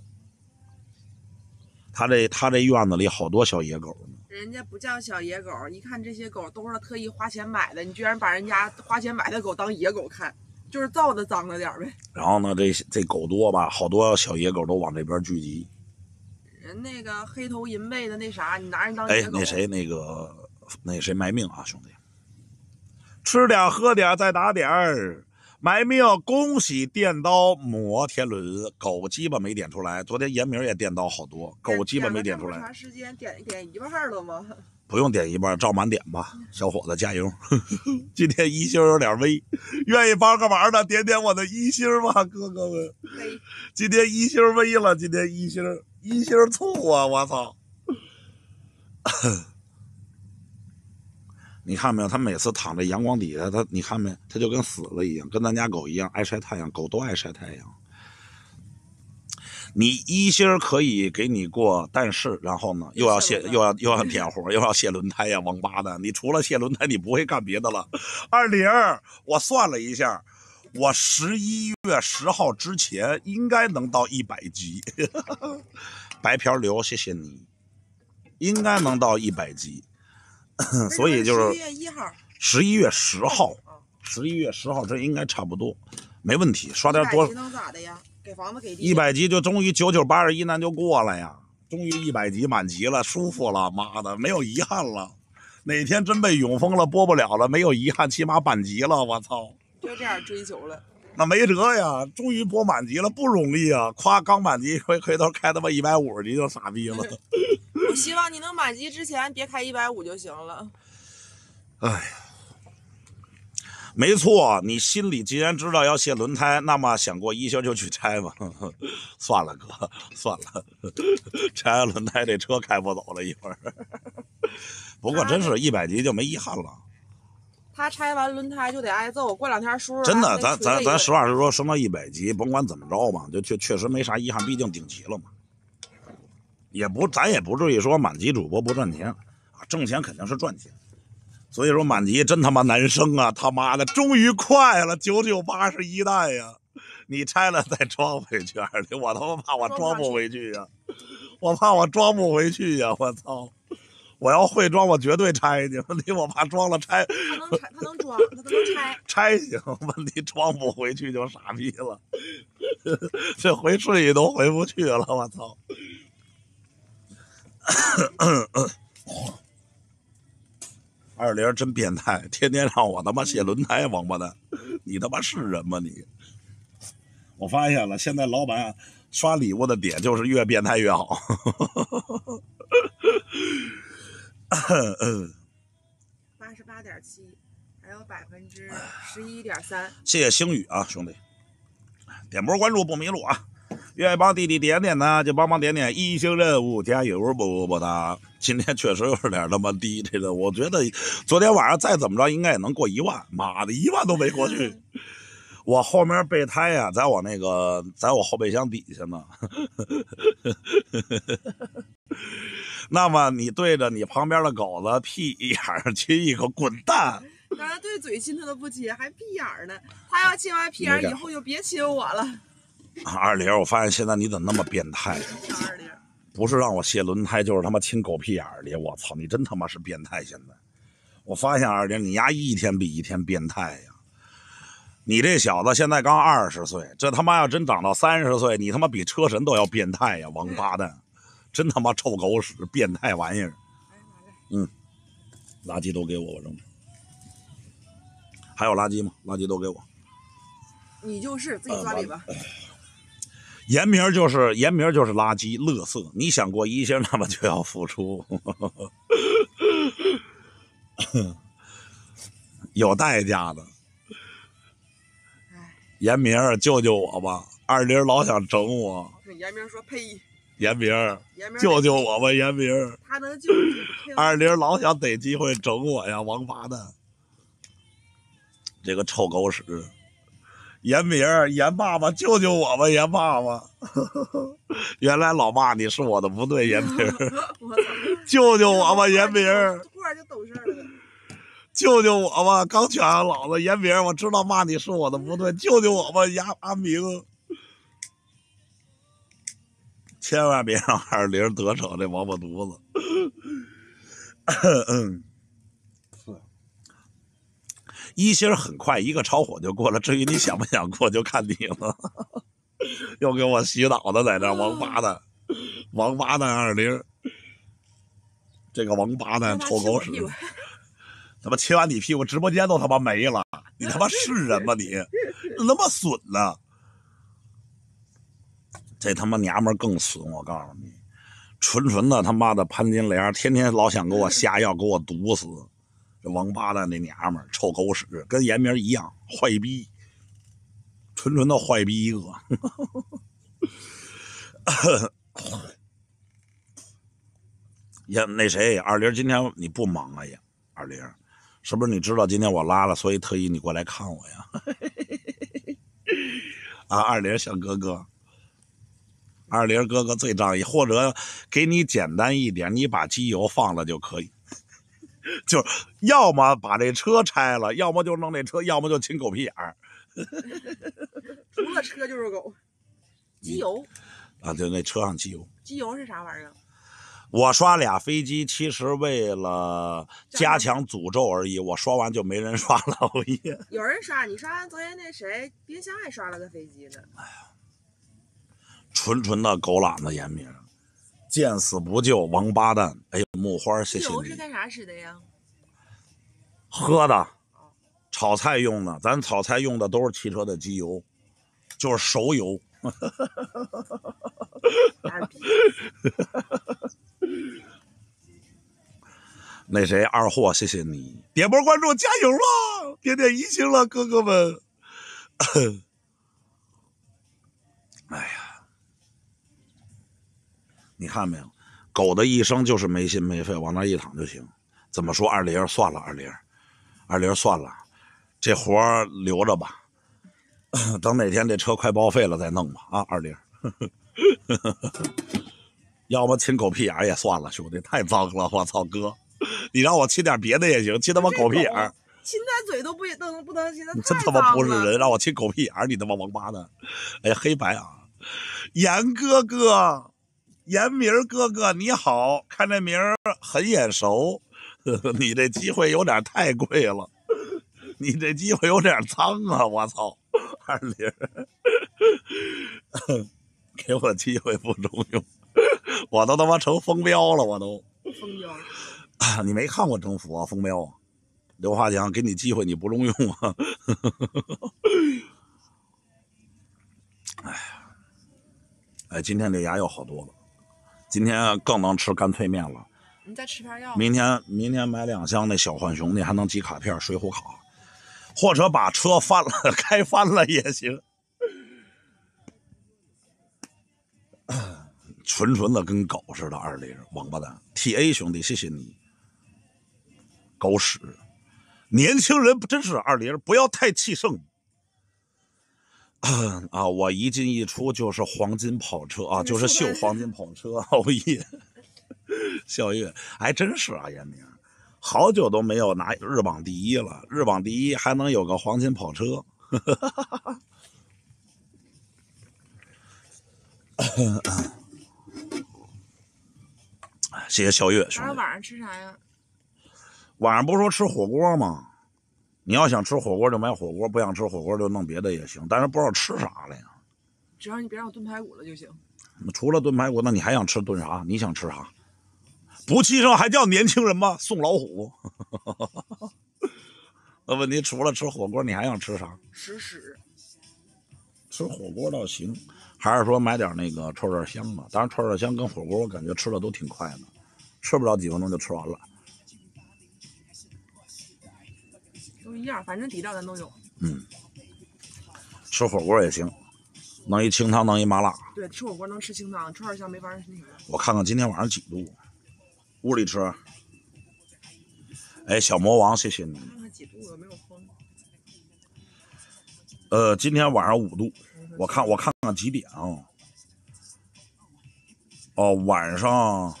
他这他这院子里好多小野狗呢。人家不叫小野狗，一看这些狗都是特意花钱买的，你居然把人家花钱买的狗当野狗看，就是造的脏了点呗。然后呢，这这狗多吧，好多小野狗都往这边聚集。人那个黑头银背的那啥，你拿人当哎野，狗？那谁，那个那谁卖命啊，兄弟，吃点儿喝点儿再打点儿，卖命！恭喜电刀摩天轮，狗鸡巴没点出来，昨天严明也电刀好多，狗鸡巴没点出来，时间点点一半了吗？不用点一半，照满点吧，小伙子加油！今天一星有点微，<laughs> 愿意帮个忙的点点我的一星吧，哥哥们。今天一星微了，今天一星一星醋啊！我操！你看没有？他每次躺在阳光底下，他你看没？他就跟死了一样，跟咱家狗一样，爱晒太阳。狗都爱晒太阳。你一星儿可以给你过，但是然后呢，又要卸，又要又要点活，又要卸轮胎呀，王八蛋！你除了卸轮胎，你不会干别的了。二零，我算了一下，我十一月十号之前应该能到一百级。<laughs> 白嫖流，谢谢你，应该能到一百级。<laughs> 所以就十是月一号，十一月十号，啊，十一月十号这应该差不多，没问题。刷点多100级能咋的呀？给房子给地，一百级就终于九九八十一难就过了呀，终于一百级满级了，舒服了，妈的没有遗憾了。哪天真被永封了播不了了，没有遗憾，起码满级了，我操！就这样追求了。那没辙呀，终于播满级了，不容易啊！夸刚满级，回回头开他妈一百五十级就傻逼了。<laughs> <laughs> 我希望你能满级之前别开一百五就行了。哎呀，没错，你心里既然知道要卸轮胎，那么想过一星就去拆吧。<laughs> 算了，哥，算了，<laughs> 拆完轮胎这车开不走了，一会儿。不过真是一百级就没遗憾了，他拆完轮胎就得挨揍，过两天叔叔真的，咱咱咱实话实说，升到一百级，甭管怎么着吧，就确确实没啥遗憾，毕竟顶级了嘛。也不，咱也不至于说满级主播不赚钱啊，挣钱肯定是赚钱。所以说满级真他妈难升啊！他妈的，终于快了，九九八十一代呀！你拆了再装回去，二零，我他妈怕我装不回去呀、我怕我装不回去呀、我操！我要会装，我绝对拆去。问题我怕装了拆他能拆，他能装，他能拆。<laughs> 拆行，问题装不回去就傻逼了，<laughs> 这回顺义都回不去了，我操！<coughs> 二零真变态，天天让我他妈卸轮胎，王八蛋！你他妈是人吗你？我发现了，现在老板刷礼物的点就是越变态越好。<laughs> 八十八点七，还有百分之十一点三。谢谢星宇啊，兄弟，点波关注不迷路啊！愿意帮弟弟点点呢，就帮忙点点一星任务，加油么么哒！今天确实有点他妈低，这个我觉得昨天晚上再怎么着应该也能过一万，妈的，一万都没过去。<laughs> 我后面备胎呀，在我那个，在我后备箱底下呢。<laughs> 那么你对着你旁边的狗子屁眼亲一口，滚蛋！刚才对嘴亲他都不亲，还屁眼呢。他要亲完屁眼以后就别亲我了。<laughs> 二零，我发现现在你怎么那么变态？不是让我卸轮胎，就是他妈亲狗屁眼里。我操，你真他妈是变态！现在，我发现二零，你丫一天比一天变态呀！你这小子现在刚二十岁，这他妈要真长到三十岁，你他妈比车神都要变态呀！王八蛋，真他妈臭狗屎，变态玩意儿！嗯，垃圾都给我，我扔。还有垃圾吗？垃圾都给我。你就是自己抓里吧。严明就是严明就是垃圾、乐色。你想过一星，那么就要付出，有代价的。严明，救救我吧！二林老想整我。严明说：“呸！”严明，救救我吧！严明，他能救。二林老想逮机会整我呀，王八蛋！这个臭狗屎！严明，严爸爸，救救我吧！严爸爸，<laughs> 原来老骂你是我的不对，严明，<laughs> 救救我吧！严明，突然就懂事了。救救我吧！刚劝完老子严明，我知道骂你是我的不对，救救我吧！严阿明，千万别让二零得逞这王八犊子。<laughs> 嗯，一星很快一个超火就过了，至于你想不想过，就看你了。<laughs> 又给我洗脑的在这王八蛋，王八蛋二零，这个王八蛋臭狗屎。他妈亲完你屁股，直播间都他妈没了！你他妈是人吗？你那么损呢？这他妈娘们更损！我告诉你，纯纯的他妈的潘金莲，天天老想给我下药，给我毒死！这王八蛋那娘们臭狗屎，跟严明一样坏逼，纯纯的坏逼一个。<coughs> 呀，那谁，二零今天你不忙啊？呀，二零。是不是你知道今天我拉了，所以特意你过来看我呀？<laughs> 啊，二零小哥哥，二零哥哥最仗义，或者给你简单一点，你把机油放了就可以，就要么把这车拆了，要么就弄这车，要么就亲狗屁眼儿。除了车就是狗，机油啊，就那车上机油。机油是啥玩意儿？我刷俩飞机，其实为了加强诅咒而已。我刷完就没人 <laughs> 刷了。有人刷，你刷完昨天那谁冰箱还刷了个飞机呢。哎呀，纯纯的狗懒子，严明，见死不救，王八蛋！哎，木花，谢谢你。油是干啥使的呀？喝的，炒菜用的。咱炒菜用的都是汽车的机油，就是熟油。<laughs> 那谁二货，谢谢你点波关注，加油啊，点点一星了，哥哥们。哎呀，你看没有，狗的一生就是没心没肺，往那一躺就行。怎么说？二零算了，二零，二零算了，这活留着吧。<coughs> 等哪天这车快报废了再弄吧。啊，二零。<laughs> 要么亲狗屁眼也算了，兄弟，太脏了！我操，哥。你让我亲点别的也行，亲他妈狗屁眼儿，亲他嘴都不能不能亲，他真他妈不是人，让我亲狗屁眼儿，你他妈王八蛋！哎呀，黑白啊，严哥哥，严明哥哥你好看这名儿很眼熟，<laughs> 你这机会有点太贵了，<laughs> 你这机会有点脏啊！我操，二零，<laughs> 给我机会不中用，我都他妈成风标了，我都。风标。你没看过征服啊，风标，刘华强，给你机会你不中用啊！哎呀，哎，今天这牙又好多了，今天更能吃干脆面了。你再吃片药。明天明天买两箱那小浣熊的，还能集卡片、水浒卡，或者把车翻了 <laughs> 开翻了也行。<coughs> 纯纯的跟狗似的，二零王八蛋！T A 兄弟，谢谢你。狗屎！年轻人不真是二零，不要太气盛。<clears throat> 啊，我一进一出就是黄金跑车啊，就是秀黄金跑车，<laughs> 哦耶！笑月，还真是啊，严明，好久都没有拿日榜第一了，日榜第一还能有个黄金跑车。<coughs> 谢谢小月兄弟。晚上吃啥呀？晚上不是说吃火锅吗？你要想吃火锅就买火锅，不想吃火锅就弄别的也行，但是不知道吃啥了呀。只要你别让我炖排骨了就行。除了炖排骨，那你还想吃炖啥？你想吃啥？不气盛还叫年轻人吗？送老虎。<laughs> 那问题除了吃火锅，你还想吃啥？吃屎。吃火锅倒行，还是说买点那个串串香吧？当然，串串香跟火锅我感觉吃的都挺快的，吃不了几分钟就吃完了。一样，反正底料咱都有。嗯，吃火锅也行，弄一清汤，弄一麻辣。对，吃火锅能吃清汤，串串香没法儿那个。我看看今天晚上几度，屋里吃。哎，小魔王，谢谢你。看看几度有没有风？呃，今天晚上五度，我看我看看几点啊？哦，晚上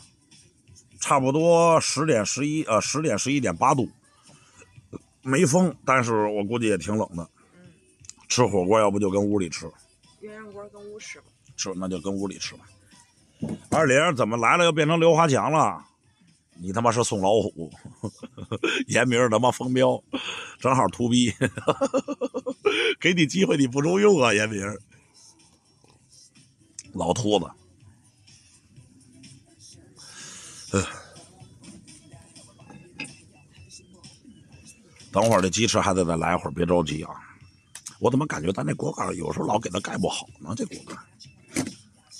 差不多十点十一呃十点十一点八度，没风，但是我估计也挺冷的。吃火锅要不就跟屋里吃。鸳鸯锅跟屋吃吧。吃那就跟屋里吃吧。二玲怎么来了又变成刘华强了？你他妈是送老虎，<laughs> 严明他妈封标，正好秃逼，<laughs> 给你机会你不中用啊，严明，老秃子，等会儿这鸡翅还得再来一会儿，别着急啊。我怎么感觉咱这锅盖有时候老给它盖不好呢？这锅盖，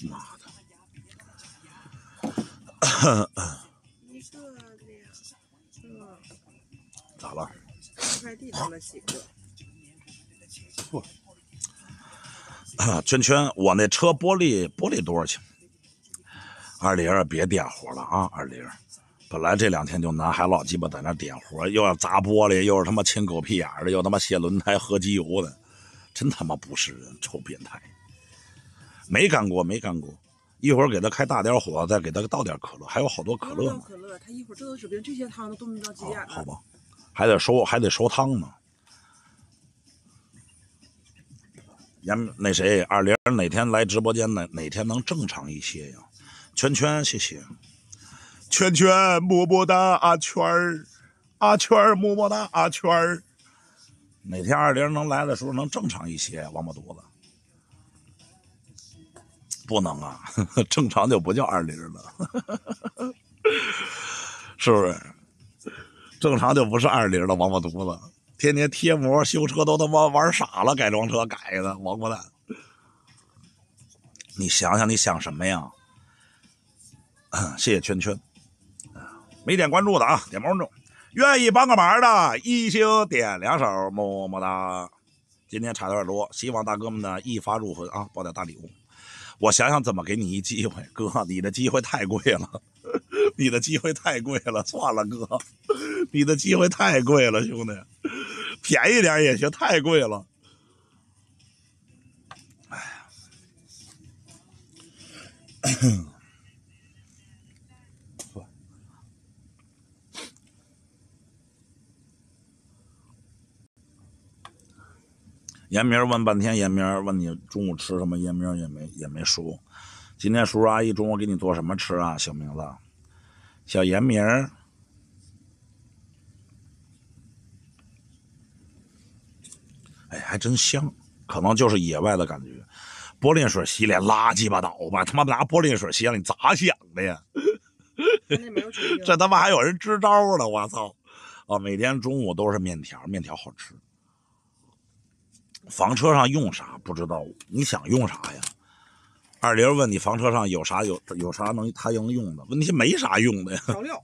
妈的！咋了？快递到了几个？啊，圈圈，<coughs> 我那车玻璃玻璃多少钱？二玲儿，别点火了啊！二玲儿，本来这两天就难，还老鸡巴在那点活，又要砸玻璃，又是他妈亲狗屁眼儿的，又他妈卸轮胎、喝机油的，真他妈不是人，臭变态！没干过，没干过。一会儿给他开大点火，再给他倒点可乐，还有好多可乐呢。可乐，他一会儿这都指不定这些汤都炖不到几点了。好吧，还得收，还得收汤呢。严那谁，二玲哪天来直播间哪哪天能正常一些呀？圈圈，谢谢。圈圈，么么哒，阿圈儿，阿圈儿，么么哒，阿圈儿。哪天二玲能来的时候能正常一些，王八犊子。不能啊，<laughs> 正常就不叫二零了，<laughs> 是不是？正常就不是二零了，王八犊子，天天贴膜修车都他妈玩傻了，改装车改的，王八蛋！你想想，你想什么呀？<coughs> 谢谢圈圈，没点关注的啊，点关注，愿意帮个忙的，一星点两手，么么哒。今天差有点多，希望大哥们呢一发入魂啊，包点大礼物。我想想怎么给你一机会，哥，你的机会太贵了，<laughs> 你的机会太贵了，算了，哥，你的机会太贵了，兄弟，便宜点也行，太贵了。哎呀，严明问半天，严明问你中午吃什么，严明也没也没说。今天叔叔阿姨中午给你做什么吃啊？小明子，小严明。哎，还真香，可能就是野外的感觉。玻璃水洗脸，拉鸡巴倒吧，他妈拿玻璃水洗脸，你咋想的呀？<laughs> 这他妈还有人支招呢！我操！啊，每天中午都是面条，面条好吃。房车上用啥不知道？你想用啥呀？二玲问你房车上有啥有有啥能他能用的？问题没啥用的呀。调料，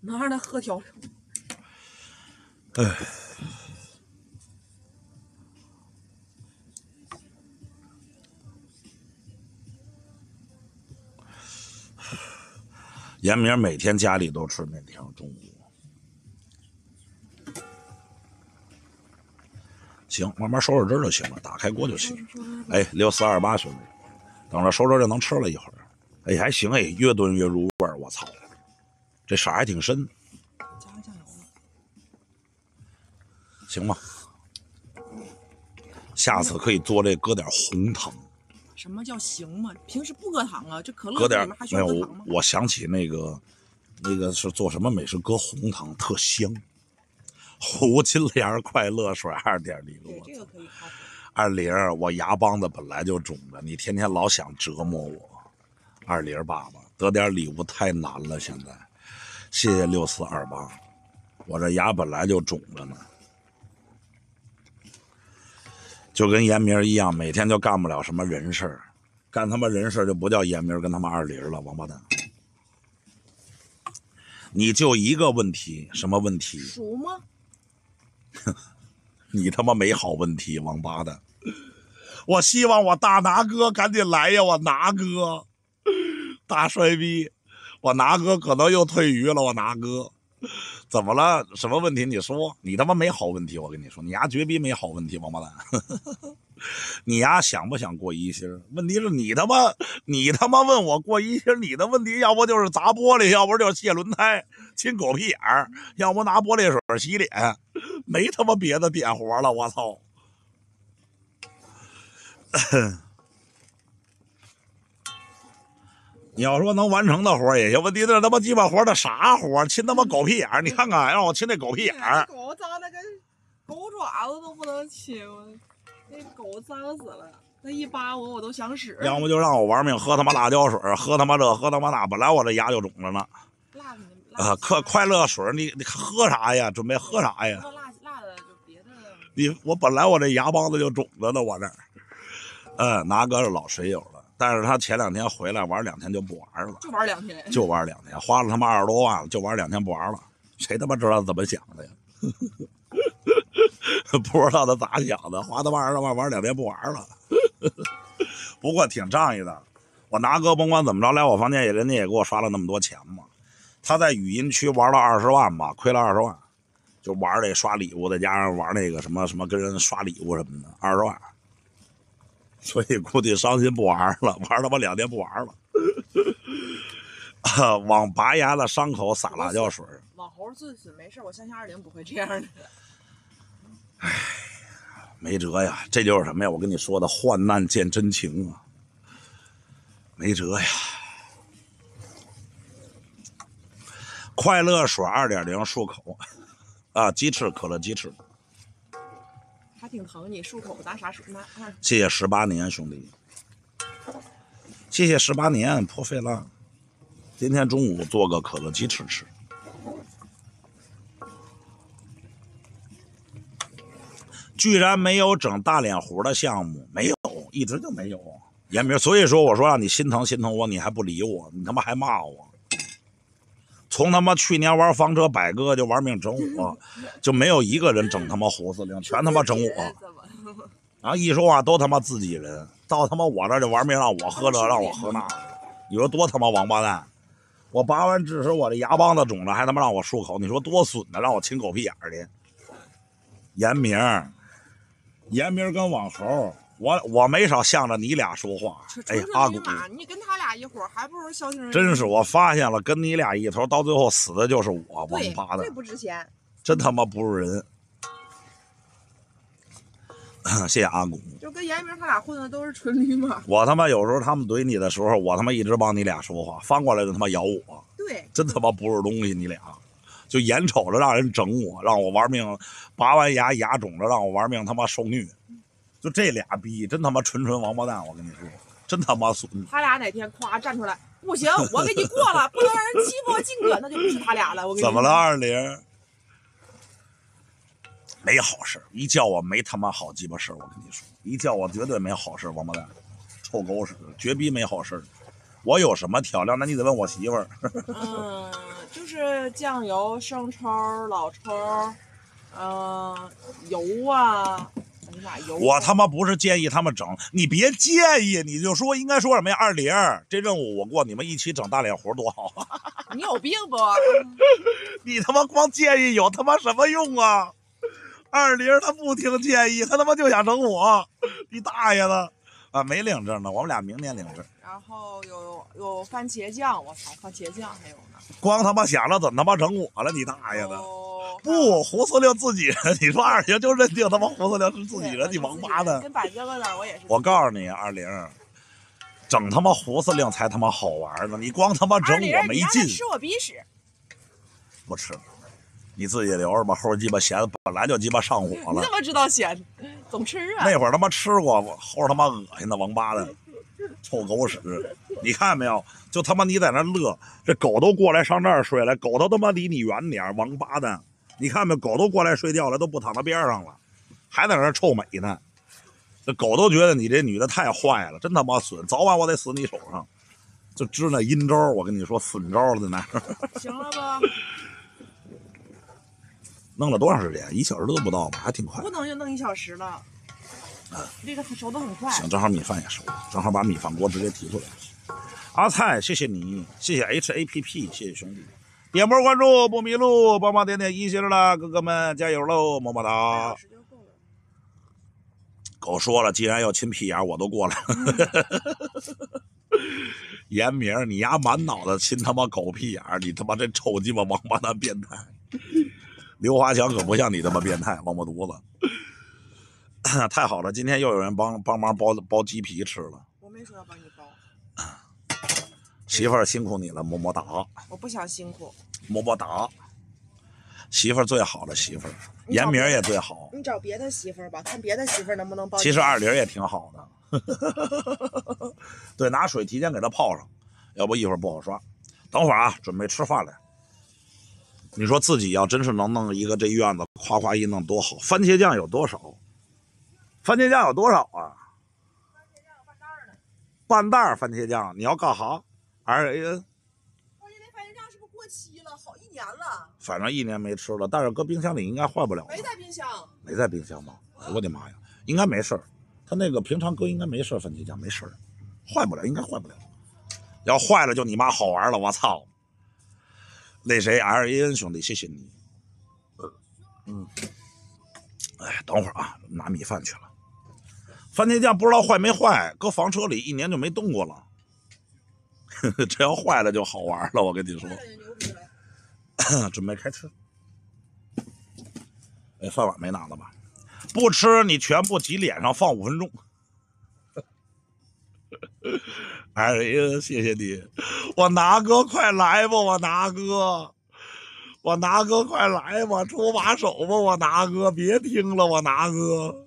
能让他喝调料。哎，<sighs> 严明每天家里都吃面条，中午。行，慢慢收拾汁就行了，打开锅就行。哎，六四二八兄弟，等着收汁就能吃了一会儿。哎，还行哎，越炖越入味儿。我操，这色还挺深。加上酱油了，行吧，下次可以做这搁点红糖，什么叫行吗？平时不搁糖啊？这可乐搁点还需没有我要搁糖吗？我想起那个那个是做什么美食，搁红糖特香。胡金莲快乐水二点零，对，这个可以。二玲，我牙帮子本来就肿着，你天天老想折磨我。二玲爸爸，得点礼物太难了，现在。谢谢六四二八，我这牙本来就肿着呢，就跟严明一样，每天就干不了什么人事儿，干他妈人事儿就不叫严明跟他妈二玲了，王八蛋。你就一个问题，什么问题？熟吗？<laughs> 你他妈没好问题，王八蛋！我希望我大拿哥赶紧来呀，我拿哥，大帅逼，我拿哥可能又退鱼了，我拿哥，怎么了？什么问题？你说，你他妈没好问题，我跟你说，你丫绝逼没好问题，王八蛋！<laughs> 你丫想不想过一星？问题是你他妈，你他妈问我过一星，你的问题要不就是砸玻璃，要不就是卸轮胎、亲狗屁眼儿，要不拿玻璃水洗脸，没他妈别的点活了，我操！你要说能完成的活也行，问题是他妈鸡巴活的啥活？亲他妈狗屁眼儿！你看看，让我亲那狗屁眼儿，狗脏的跟狗爪子都不能亲，那狗脏死了。那一扒我，我都想屎。要么就让我玩命喝他妈辣椒水，喝他妈这，喝他妈那。本来我这牙就肿着呢，辣的啊，可快快乐水，你你喝啥呀？准备喝啥呀？要辣辣的就别的。你我本来我这牙帮子就肿着呢，我这，嗯，拿哥是老水友了，但是他前两天回来玩两天就不玩了，就玩两天，就玩两天，花了他妈二十多万了，就玩两天不玩了，谁他妈知道怎么想的呀？<laughs> <laughs> 不知道他咋想的，花他妈二十万玩两天不玩了。<laughs> 不过挺仗义的，我拿哥甭管怎么着来我房间也人家也给我刷了那么多钱嘛。他在语音区玩了二十万吧，亏了二十万，就玩这刷礼物，再加上玩那个什么什么跟人刷礼物什么的，二十万。<laughs> 所以估计伤心不玩了，玩他妈两天不玩了。往拔牙的伤口撒辣椒水儿，往猴自损没事，我相信二零不会这样的。没辙呀，这就是什么呀？我跟你说的，患难见真情啊，没辙呀。快乐水二点零漱口，啊，鸡翅可乐鸡翅，还挺疼你漱口拿啥漱拿拿谢谢十八年兄弟，谢谢十八年破费了。今天中午做个可乐鸡翅吃。居然没有整大脸胡的项目，没有，一直就没有。严明，所以说我说让你心疼心疼我，你还不理我，你他妈还骂我。从他妈去年玩房车百哥就玩命整我，<laughs> 就没有一个人整他妈胡司令，全他妈整我。然后一说话都他妈自己人，到他妈我这儿就玩命让我喝这让我喝那，你说多他妈王八蛋！我拔完智齿，我这牙帮子肿了，还他妈让我漱口，你说多损的，让我亲狗屁眼儿去。严明儿，严明儿跟网猴，我我没少向着你俩说话。哎，阿古，马，你跟他俩一伙儿，还不如消停人。真是我发现了，跟你俩一头，到最后死的就是我，王八蛋最，不值钱。真他妈不是人。<clears throat> 谢谢阿古。就跟严明他俩混的都是纯驴马。我他妈有时候他们怼你的时候，我他妈一直帮你俩说话，翻过来就他妈咬我，对，真他妈不是东西，你俩就眼瞅着让人整我，让我玩命，拔完牙牙肿着让我玩命他妈受虐，就这俩逼真他妈纯纯王八蛋，我跟你说，真他妈损。他俩哪天夸站出来，不行，我给你过了，不能让人欺负我金哥，那就不是他俩了。我跟你怎么了，二零？没好事一叫我没他妈好鸡巴事我跟你说，一叫我绝对没好事王八蛋，臭狗屎，绝逼没好事我有什么调料？那你得问我媳妇儿。<laughs> 嗯，就是酱油、生抽、老抽，嗯，油啊。我他妈不是建议他们整，你别建议，你就说应该说什么呀？二零，这任务我过，你们一起整大脸活多好啊！<laughs> 你有病不？<laughs> 你他妈光建议有他妈什么用啊？二零他不听建议，他他妈就想整我，你大爷的！啊，没领证呢，我们俩明年领证。然后有有番茄酱，我操，番茄酱还有呢。光他妈想着怎么他妈整我了，你大爷的！不，胡司令自己人，你说二零就认定他妈胡司令是自己人，你王八蛋！跟百哥搁那我也是。我告诉你，二零，整他妈胡司令才他妈好玩呢，你光他妈整我没劲。吃我鼻屎。不吃。你自己留着吧，后边鸡巴咸，本来就鸡巴上火了。<laughs> 你怎么知道咸？总吃啊！那会儿他妈吃过，后边他妈恶心的王八蛋，臭狗屎！你看没有？就他妈你在那乐，这狗都过来上这儿睡了，狗都他妈离你远点，王八蛋！你看没有？狗都过来睡觉了，都不躺到边上了，还在那臭美呢。这狗都觉得你这女的太坏了，真他妈损，早晚我得死你手上。就支那阴招，我跟你说，损招在那。行了吧？弄了多长时间？一小时都不到吧，还挺快。不能就弄一小时了。啊，这个熟的很快。行，正好米饭也熟了，正好把米饭锅直接提出来。阿菜，谢谢你，谢谢 H A P P，谢谢兄弟，点波关注不迷路，帮忙点点一星了，哥哥们加油喽，么么哒。<laughs> 狗说了，既然要亲屁眼，我都过来。<laughs> 严明，你丫满脑子亲他妈狗屁眼，你他妈这臭鸡巴王八蛋变态。刘华强可不像你这么变态，王八犊子！<coughs> 太好了，今天又有人帮帮忙包包鸡皮吃了。我没说要帮你包。<coughs> 媳妇儿辛苦你了，么么哒。我不想辛苦。么么哒。媳妇儿最好的媳妇儿，严明也最好。你找别的媳妇儿吧，看别的媳妇儿能不能包。其实二玲也挺好的。<laughs> 对，拿水提前给他泡上，要不一会儿不好刷。等会儿啊，准备吃饭了。你说自己要真是能弄一个这院子，夸夸一弄多好！番茄酱有多少？番茄酱有多少啊？番茄酱半袋呢。半袋番茄酱，你要干哈？R A N。我番茄酱是不是过期了？好一年了。反正一年没吃了，但是搁冰箱里应该坏不了。没在冰箱。没在冰箱吗？我的妈呀，应该没事儿。他那个平常搁应该没事儿番茄酱没事儿，坏不了，应该坏不了。要坏了就你妈好玩了，我操！那谁，L A N 兄弟，谢谢你。嗯，哎，等会儿啊，拿米饭去了。番茄酱不知道坏没坏，搁房车里一年就没动过了。<laughs> 这要坏了就好玩了，我跟你说。<coughs> 准备开吃。哎，饭碗没拿了吧？不吃，你全部挤脸上放五分钟。<laughs> 哎呀，谢谢你，我拿哥快来吧，我拿哥，我拿哥快来吧，出把手吧，我拿哥，别听了，我拿哥，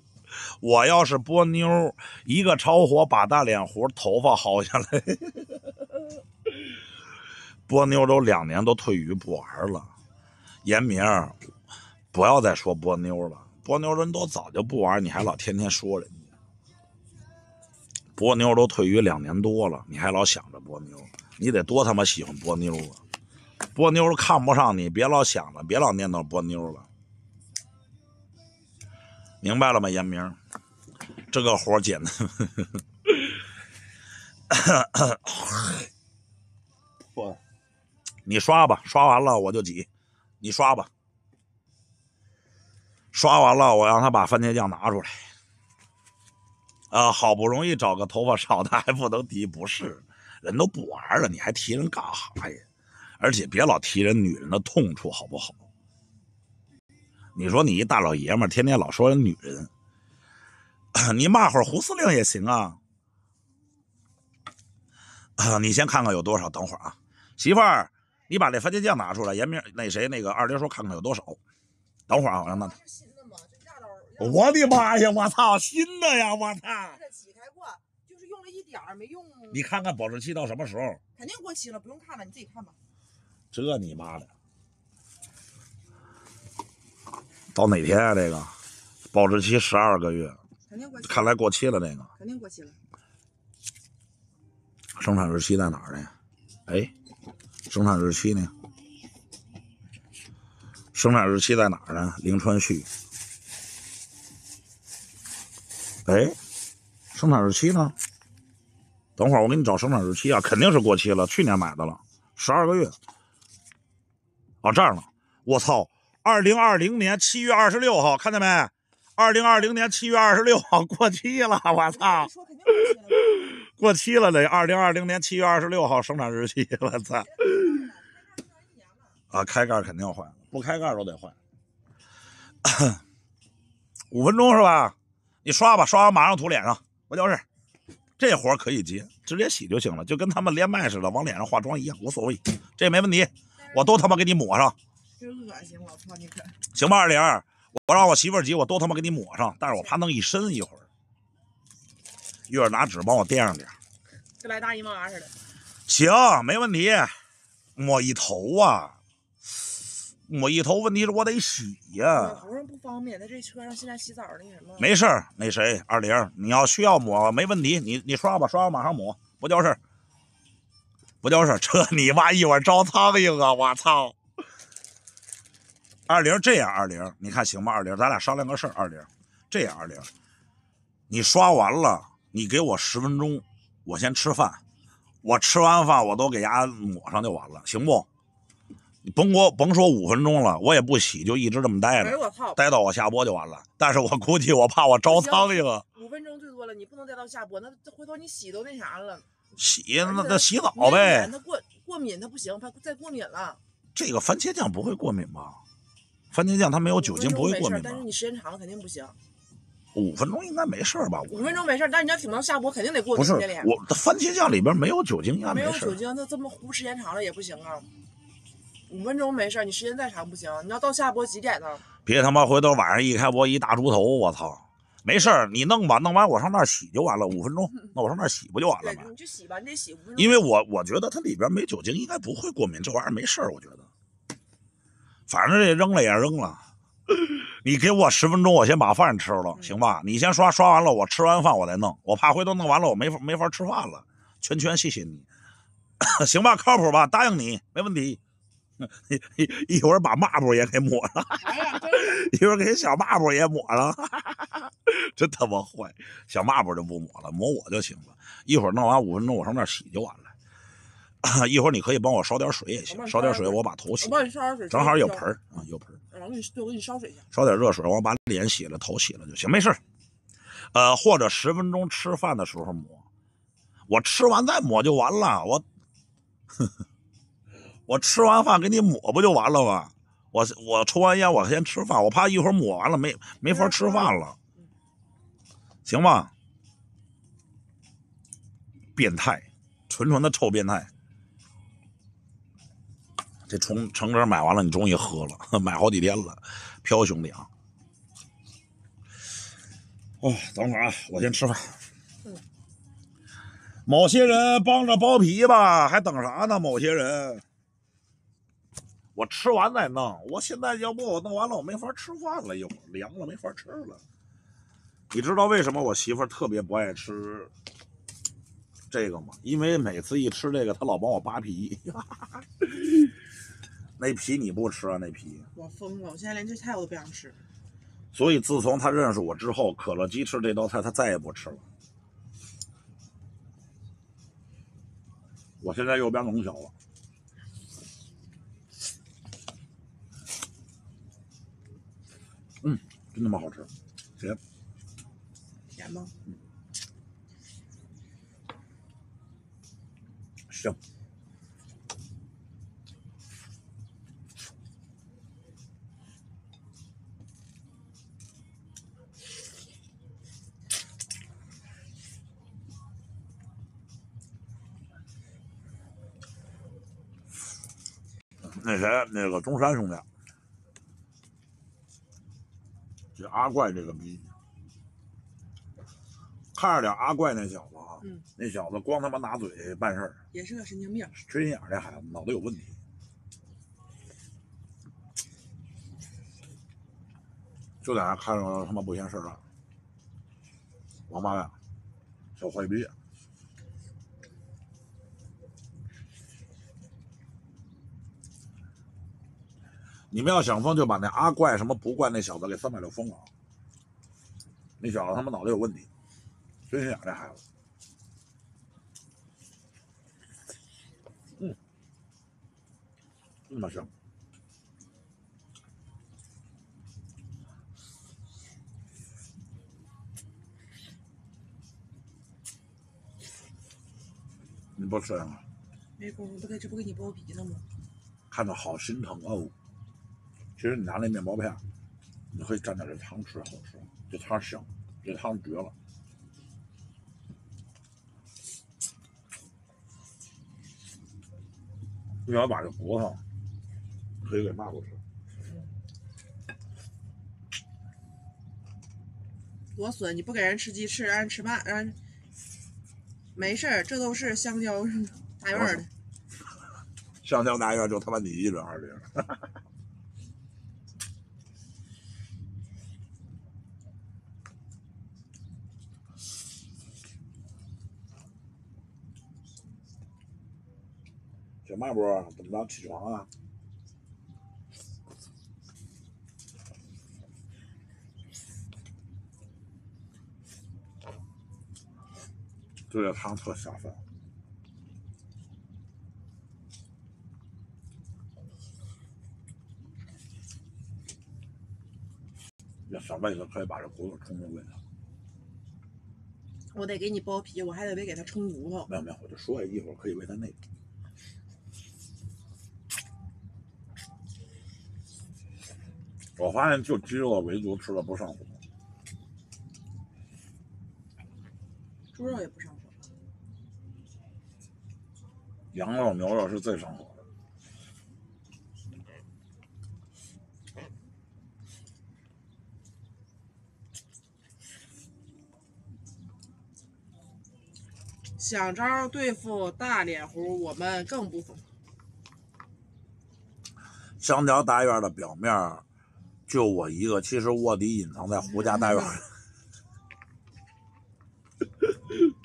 我要是波妞，一个超火把大脸糊，头发薅下来。<laughs> 波妞都两年都退鱼不玩了，严明，不要再说波妞了，波妞人都早就不玩，你还老天天说人家。波妞都退役两年多了，你还老想着波妞，你得多他妈喜欢波妞啊！波妞看不上你，别老想着，别老念叨波妞了，明白了吗？严明，这个活简单。我，你刷吧，刷完了我就挤，你刷吧，刷完了我让他把番茄酱拿出来。啊，好不容易找个头发少的还不能提，不是，人都不玩了，你还提人干哈呀？而且别老提人女人的痛处，好不好？你说你一大老爷们天天老说人女人，你骂会胡司令也行啊。<coughs> 你先看看有多少，等会儿啊，媳妇儿，你把那番茄酱拿出来，严明那谁那个二玲说看看有多少，等会儿啊，我让他。我的妈呀！我操，新的呀！我操。洗开过，就是用了一点点儿没用。你看看保质期到什么时候？肯定过期了，不用看了，你自己看吧。这你妈的，到哪天啊？这个保质期十二个月，肯定过期。看来过期了。这个肯定过期了。生产日期在哪儿呢？哎，生产日期呢？生产日期在哪儿呢？灵川旭。哎，生产日期呢？等会儿我给你找生产日期啊，肯定是过期了，去年买的了，十二个月。哦，这样呢，我操，二零二零年七月二十六号，看见没？二零二零年七月二十六号过期了，我操！过期了。<laughs> 过期了得，二零二零年七月二十六号生产日期，我操！啊，开盖肯定坏，不开盖都得坏。<coughs> 五分钟是吧？你刷吧，刷完马上涂脸上，不就是？这活儿可以接，直接洗就行了，就跟他们连麦似的，往脸上化妆一样，无所谓，这没问题，我都他妈给你抹上，真恶心，我操你可！行吧，二玲儿，我让我媳妇儿急，我都他妈给你抹上，但是我怕弄一身一会儿，一会儿拿纸帮我垫上点儿。跟来大姨妈似的。行，没问题，抹一头啊，抹一头，问题是我得洗呀、我头上不方便，在这车上现在洗澡那什么。没事儿，那谁，二玲，你要需要抹没问题，你你刷吧，刷完马上抹，不叫事儿，不叫事儿。这你妈一会儿招苍蝇啊！我操！二玲这样，二玲，你看行吗？二玲，咱俩商量个事儿。二玲，这样，二玲，你刷完了，你给我十分钟，我先吃饭，我吃完饭我都给牙抹上就完了，行不？你甭给我甭说五分钟了，我也不洗，就一直这么待着。哎我操！待到我下播就完了。但是我估计我怕我招苍蝇啊，五分钟最多了，你不能待到下播，那这回头你洗都那啥了。洗那那洗澡呗脸。它过过敏，它不行，怕再过敏了。这个番茄酱不会过敏吧？番茄酱它没有酒精，不会过敏但是？你时间长了肯定不行。五分钟应该没事儿吧？五分钟没事儿，但是你要挺到下播，肯定得过不是敏你的脸。我的番茄酱里边没有酒精，应该没有事儿。酒精，那这么糊时间长了也不行啊。五分钟没事儿，你时间再长不行。你要到下播几点呢？别他妈回头晚上一开播一大猪头，我操！没事儿，你弄吧，弄完我上那儿洗就完了，五分钟，<laughs> 那我上那儿洗不就完了对吗，？你就洗吧，你得洗五分钟。因为我我觉得它里边没酒精，应该不会过敏，这玩意儿没事儿，我觉得。反正这扔了也扔了，<laughs> 你给我十分钟，我先把饭吃了，行吧？你先刷，刷完了我吃完饭我再弄，我怕回头弄完了我没法没法吃饭了。圈圈，谢谢你，<coughs> 行吧？靠谱吧？答应你，没问题。一 <laughs> 一一会儿把抹布也给抹了，一会儿给小抹布也抹了，<laughs> 真他妈坏！小抹布就不抹了，抹我就行了。一会儿弄完五分钟，我上那儿洗就完了。<laughs> 一会儿你可以帮我烧点水也行，烧点水我把头洗我，帮你烧点水，正好有盆儿啊，有盆儿，我给你对我给你烧水去。烧点热水，我把脸洗了，头洗了就行，没事儿。呃，或者十分钟吃饭的时候抹，我吃完再抹就完了。我，我吃完饭给你抹不就完了吗？我我抽完烟，我先吃饭，我怕一会儿抹完了没没法吃饭了，行吧？变态，纯纯的臭变态。这虫橙汁买完了，你终于喝了，<laughs> 买好几天了，飘兄弟啊！哦，等会儿啊，我先吃饭。某些人帮着剥皮吧，还等啥呢？某些人，我吃完再弄。我现在要不我弄完了，我没法吃饭了，一会儿凉了没法吃了。你知道为什么我媳妇儿特别不爱吃这个吗？因为每次一吃这个，她老帮我扒皮。<laughs> 那皮你不吃啊？那皮。我疯了，我现在连这菜我都不想吃。所以自从她认识我之后，可乐鸡翅这道菜她再也不吃了。我现在又变龙小了。嗯，真他妈好吃，甜。甜吗？行。那谁，那个中山兄弟，这阿怪这个逼，看着点阿怪那小子啊，嗯，那小子光他妈拿嘴办事儿，也是个神经病。缺心眼儿这孩子脑子有问题。就在那看着他妈不嫌事儿大，王八蛋，小坏逼。你们要想疯，就把那阿怪什么不怪那小子给三百六封了。那小子他妈脑子有问题，缺心眼这孩子。嗯，那么香。你不吃吗？没工夫，不给这不给你剥皮呢吗？看着好心疼哦。其实你拿那面包片，你可以蘸点这汤吃，好吃。这汤香，这汤绝了。你要把这骨头可以给骂过去。多损！你不给人吃鸡翅，让人吃饭，让人没事儿，这都是香蕉大院的。<laughs> 香蕉大院就他妈你一人二人。小卖部怎么着？起床啊？这个汤特下饭。要小妹子可以把这骨头冲进胃里。我得给你剥皮，我还得得给它冲骨头。没有没有，我就说一会儿可以喂它那个。我发现就鸡肉唯独吃的不上火，猪肉也不上火。羊肉、牛肉是最上火的。想招对付大脸狐，我们更不服。香蕉大院的表面就我一个，其实卧底隐藏在胡家大院，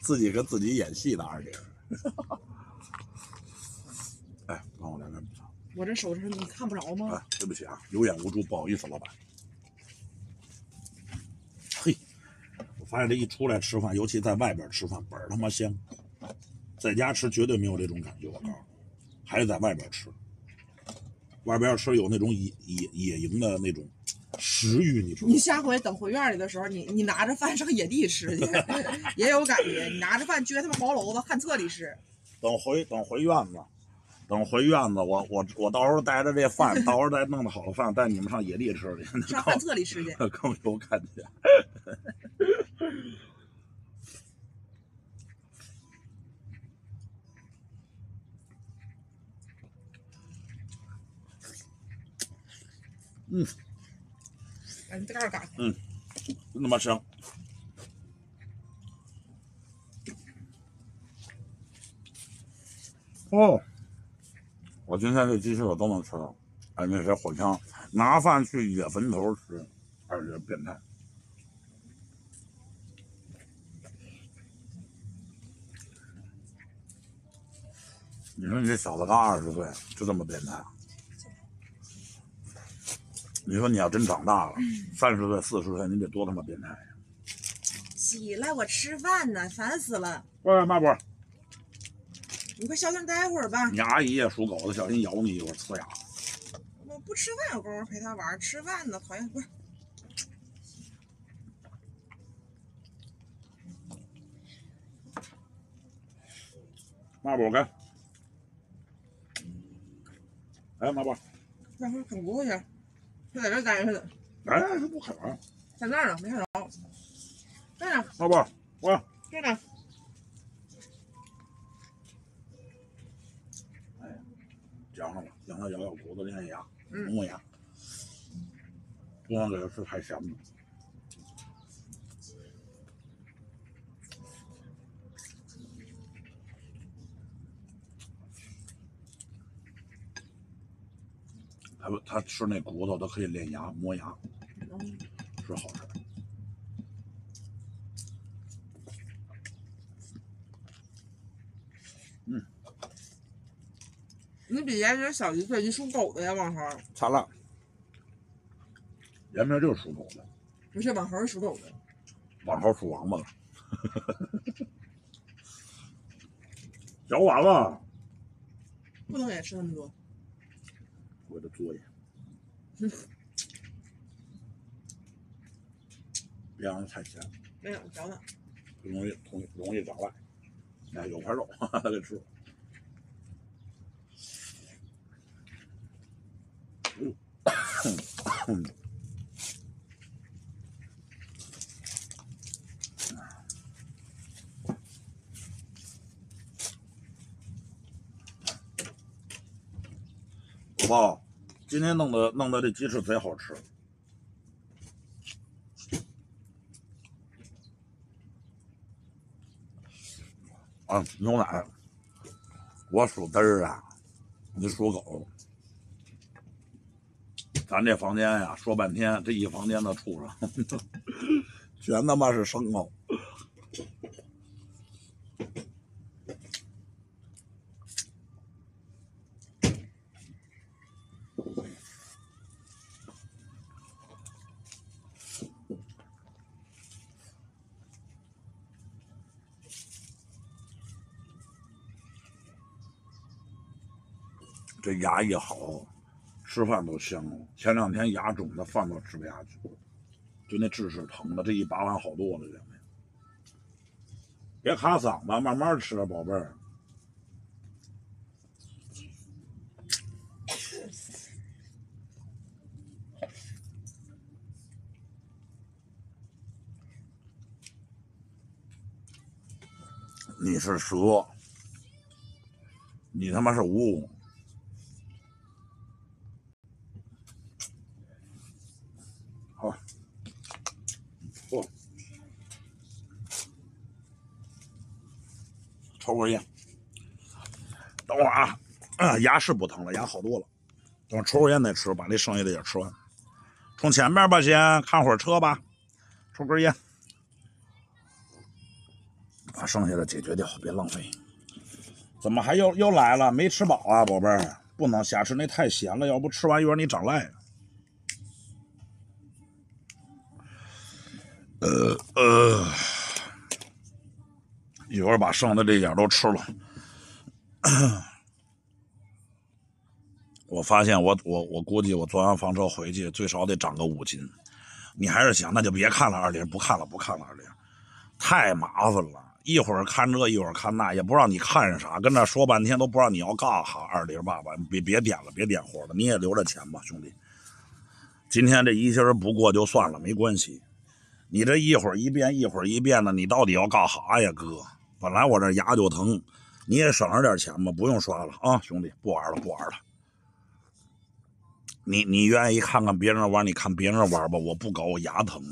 自己跟自己演戏呢，二姐。<laughs> 哎，帮我来点米汤。我这手上你看不着吗？哎，对不起啊，有眼无珠，不好意思，老板。嘿，我发现这一出来吃饭，尤其在外边吃饭，倍儿他妈香。在家吃绝对没有这种感觉，我告诉你，还是在外边吃。外边是有那种野野野营的那种食欲，你知道吗你？下回等回院里的时候，你你拿着饭上野地吃去，<laughs> 也有感觉。你拿着饭撅他妈茅楼子旱厕里吃，等回等回院子，等回院子，我我我到时候带着这饭，<laughs> 到时候再弄的好的饭带你们上野地吃去，上旱厕里吃去。更 <laughs> 更有感觉。哎，你在这儿干？真他妈香！哦，我今天这鸡翅我都能吃了。哎，那些火枪拿饭去野坟头吃，二姐变态。你说你这小子刚二十岁就这么变态？啊你说你要真长大了，三十岁、四十岁，你得多他妈变态呀！起来，我吃饭呢，烦死了！喂，马波，你快消停待会儿吧。你阿姨也属狗的，小心咬你一会儿呲牙。我不吃饭有功夫陪他玩，吃饭呢，讨厌不是？马波该。哎，马波，待会儿啃骨头去，就在这儿待着呢，哎，这不开门？在那儿呢，没看着。在呢，老板，我在呢。讲上了，让他咬咬骨头练牙，嗯磨磨牙，不能给他吃太咸的。他他吃那骨头，他可以练牙磨牙，嗯是好事。你比严明小一岁，你属狗的呀，网猴？擦了，严明就是属狗的，不是，网猴是属狗的。网红属王八了。<laughs> 小娃娃，不能也吃那么多。我的作业。别让它太咸，没有，嚼呢。容易容易容易长烂。哎，有块肉，给吃。嗯宝宝，今天弄的弄的这鸡翅贼好吃。啊，牛奶，我属嘚儿啊，你属狗。咱这房间呀，说半天，这一房间的畜生，<laughs> 全他妈是牲口。牙一好，吃饭都香了。前两天牙肿的，饭都吃不下去，就那智齿疼的，这一拔完好多了。这两天，别卡嗓子，慢慢吃，宝贝儿。你是蛇，你他妈是乌。好，抽根烟。等会儿啊，牙是不疼了，牙好多了。等会抽根烟再吃，把这剩下的也吃完。冲前面吧，先看会儿车吧，抽根烟，把剩下的解决掉，别浪费。怎么还又又来了？没吃饱啊，宝贝儿？不能瞎吃，那太咸了，要不吃完一会儿你长赖。呃呃，一会儿把剩的这点都吃了。我发现我我我估计我坐完房车回去最少得长个五斤。你还是想那就别看了，二零不看了不看了，二零太麻烦了。一会儿看这一会儿看那，也不知道你看啥，跟那说半天都不知道你要干哈。二零爸爸，别别点了，别点活了，你也留着钱吧，兄弟。今天这一星不过就算了，没关系。你这一会儿一遍一会儿一遍的，你到底要干哈呀，哥？本来我这牙就疼，你也省着点钱吧，不用刷了啊，兄弟，不玩了，不玩了。你你愿意看看别人玩，你看别人玩吧，我不搞，我牙疼。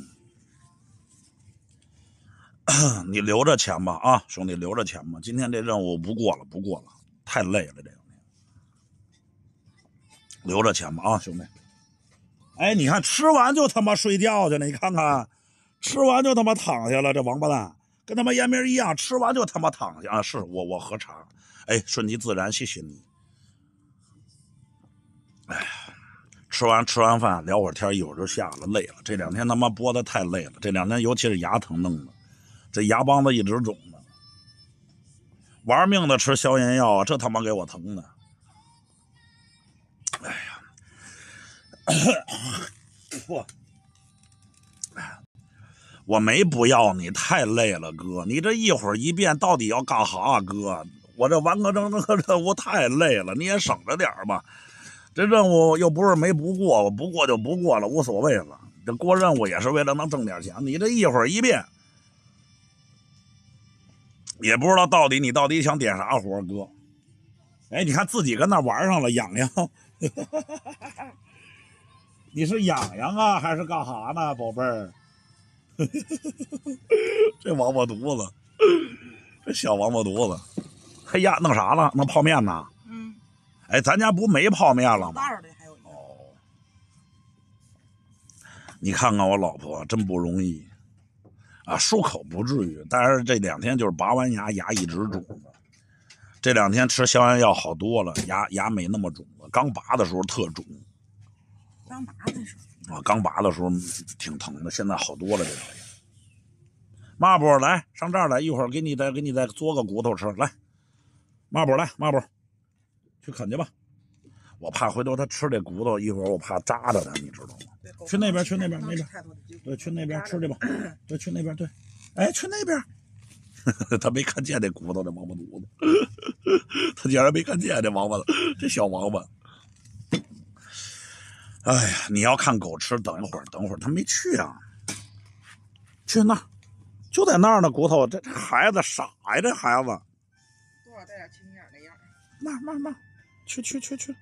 <coughs> 你留着钱吧，啊，兄弟，留着钱吧。今天这任务不过了，不过了，太累了，这两天。留着钱吧，啊，兄弟。哎，你看吃完就他妈睡觉去了，你看看，吃完就他妈躺下了，这王八蛋跟他妈烟民一样，吃完就他妈躺下啊！是我我喝茶，哎，顺其自然，谢谢你。哎，吃完吃完饭聊会天，一会儿就下了，累了。这两天他妈播的太累了，这两天尤其是牙疼弄的，这牙帮子一直肿的，玩命的吃消炎药，这他妈给我疼的。哎呀，<coughs> 嚯！我没不要你，太累了，哥。你这一会儿一遍到底要干哈啊，哥？我这完个整整个任务太累了，你也省着点吧。这任务又不是没不过，我不过就不过了，无所谓了。这过任务也是为了能挣点钱。你这一会儿一遍，也不知道到底你到底想点啥活，哥。哎，你看自己跟那玩上了，痒痒。<laughs> 你是痒痒啊，还是干哈呢，宝贝儿？<laughs> 这王八犊子，这小王八犊子，嘿呀，弄啥了？弄泡面呢？嗯，哎，咱家不没泡面了吗？哦，你看看我老婆，真不容易啊！漱口不至于，但是这两天就是拔完牙，牙一直肿的。这两天吃消炎药好多了，牙牙没那么肿了。刚拔的时候特肿刚拔的时候，啊，刚拔的时候挺疼的，现在好多了。这两天，抹布来上这儿来，一会儿给你再给你再嘬个骨头吃。来，抹布来，抹布，去啃去吧。我怕回头他吃这骨头，一会儿我怕扎着他，你知道吗？去那边去那边那边对，去那边吃去吧。对，去那边对。哎，去那边。<laughs> 他没看见那骨头，这王八犊子，<laughs> 他竟然没看见这王八，这小王八。哎呀，你要看狗吃，等一会儿，等会儿，他没去啊。去那儿，就在那儿呢。骨头，这这孩子傻呀，这孩子。多少带点亲眼的样那那那，去去去去，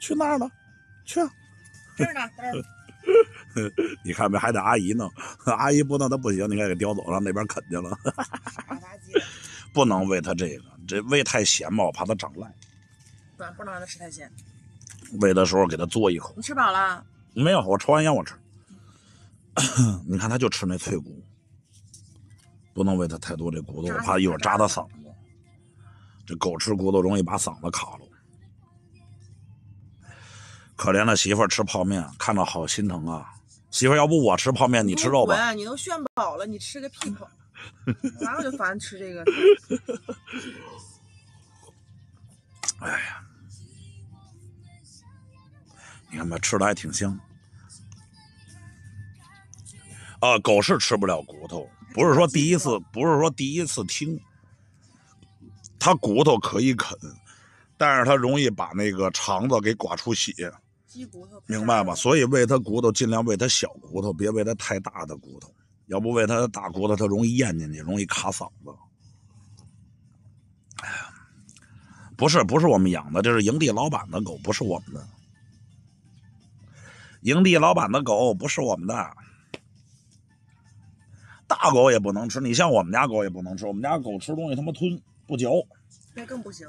去 <laughs> 那儿了，去。这儿呢，这儿。<laughs> 你看没？还得阿姨弄，阿姨不弄他不行。你看给叼走了，那边啃去了。<laughs> 不能喂他这个，这喂太咸吧，我怕他长赖。对，不能让他吃太咸。喂的时候给它嘬一口。你吃饱了？没有，我抽完烟我吃。<clears throat> 你看它就吃那脆骨，不能喂它太多这骨头，我怕一会儿扎它嗓子。这狗吃骨头容易把嗓子卡了。可怜的媳妇吃泡面，看着好心疼啊！媳妇，要不我吃泡面，你吃肉吧。你都炫饱了，你吃个屁口！哪有就烦吃这个？<laughs> 哎呀，你看吧，吃的还挺香。啊，狗是吃不了骨头，不是说第一次，不是说第一次听，它骨头可以啃，但是它容易把那个肠子给刮出血。明白吧？所以喂它骨头，尽量喂它小骨头，别喂它太大的骨头。要不喂它大骨头，它容易咽进去，容易卡嗓子。哎呀，不是，不是我们养的，这是营地老板的狗，不是我们的。营地老板的狗不是我们的，大狗也不能吃。你像我们家狗也不能吃，我们家狗吃东西他妈吞不嚼，那更不行。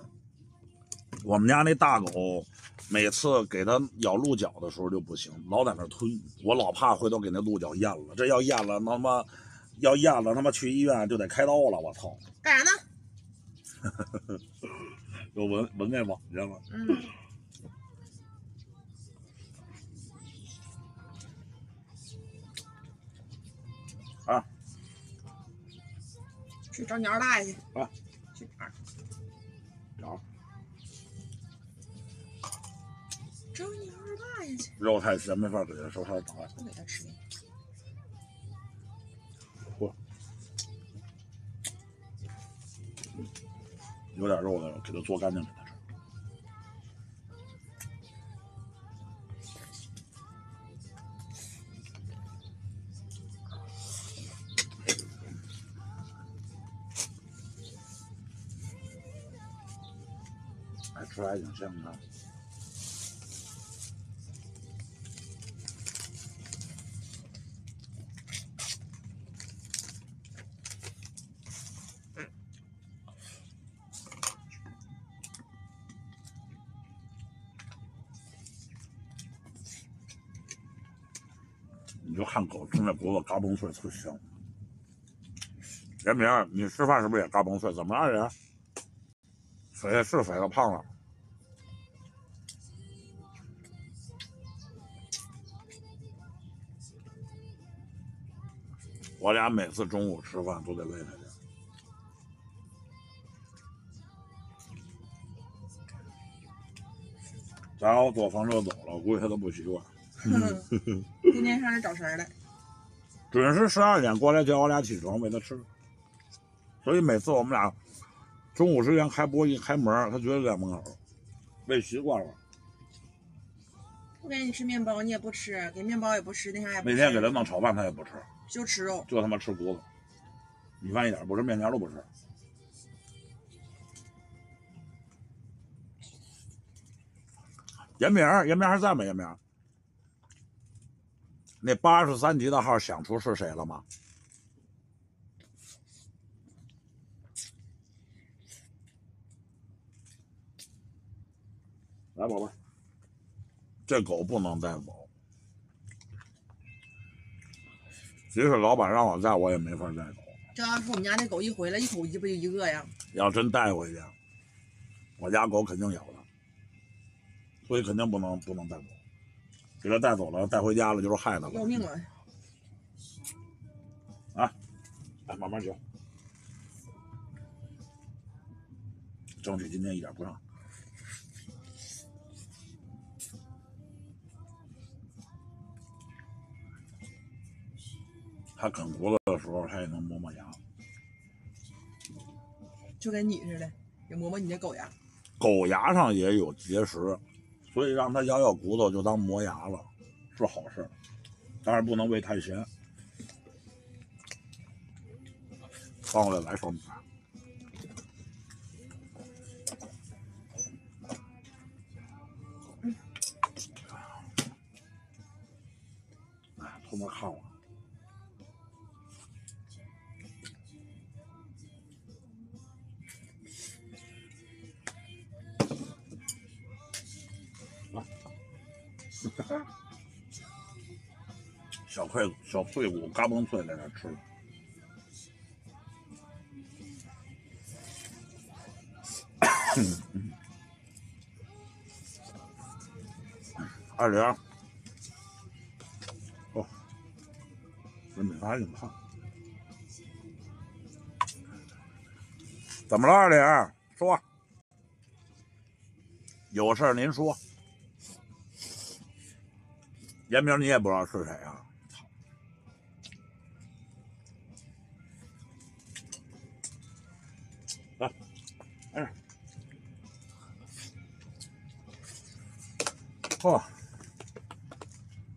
我们家那大狗。每次给它咬鹿角的时候就不行，老在那吞，我老怕回头给那鹿角咽了。这要咽了，他妈要咽了，他妈去医院就得开刀了。我操！干啥呢？又闻闻那网去了。嗯。去找鸟大爷去。啊。去哪儿？找。找你二大爷去。肉太咸，没法给他烧他打。不给他吃。不。有点肉的，给他做干净给他吃。哎，吃还挺香的。你就看狗吃那骨头嘎嘣脆，特香。严明，你吃饭是不是也嘎嘣脆？怎么了人？肥是肥了，胖了。我俩每次中午吃饭都得喂它点。咱要坐房车走了，估计它都不习惯。今天上这找食来，准时十二点过来叫我俩起床喂它吃，所以每次我们俩中午时间开播一开门，它绝对在门口，喂习惯了。不给你吃面包，你也不吃，给面包也不吃，那啥也不吃。每天给它弄炒饭，它也不吃，就吃肉，就他妈吃骨头，米饭一点不吃，面条都不吃。严明，严明还在吗？严明。那八十三级的号想出是谁了吗？来，宝贝，这狗不能带走。即使老板让我带，我也没法带走。这要是我们家那狗一回来，一口一不就一个呀？要真带回去，我家狗肯定咬它，所以肯定不能不能带走。给它带走了，带回家了就是害它了。要命了！啊，来慢慢嚼。争取今天一点不上。它啃骨头的时候，它也能磨磨牙。就跟你似的，也磨磨你的狗牙。狗牙上也有结石，所以让它咬咬骨头就当磨牙了，是好事。但是不能喂太咸。放过来来双米饭。哎，偷摸看我。<laughs> 小块小脆骨，嘎嘣脆，在那吃。<coughs> 二零，哦，这美发挺胖。怎么了，二零？说，有事您说。严明，你也不知道是谁啊？操！来，哎，嚯，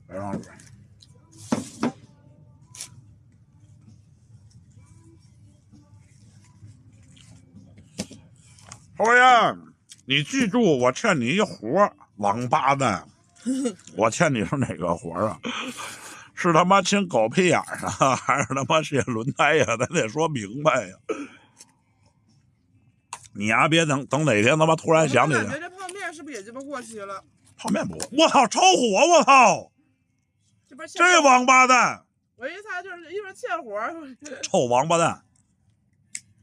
来上水。侯爷，你记住，我欠你一活，王八蛋！<laughs> 我欠你是哪个活啊？<laughs> 是他妈亲狗屁眼儿啊，<laughs> 还是他妈卸轮胎呀？咱得说明白呀！你呀，别等等哪天他妈突然想起来。感觉这泡面是不是也鸡巴过期了？泡面不，我操，超火！我操，这王八蛋！我一猜就是一会儿欠活。臭王八蛋！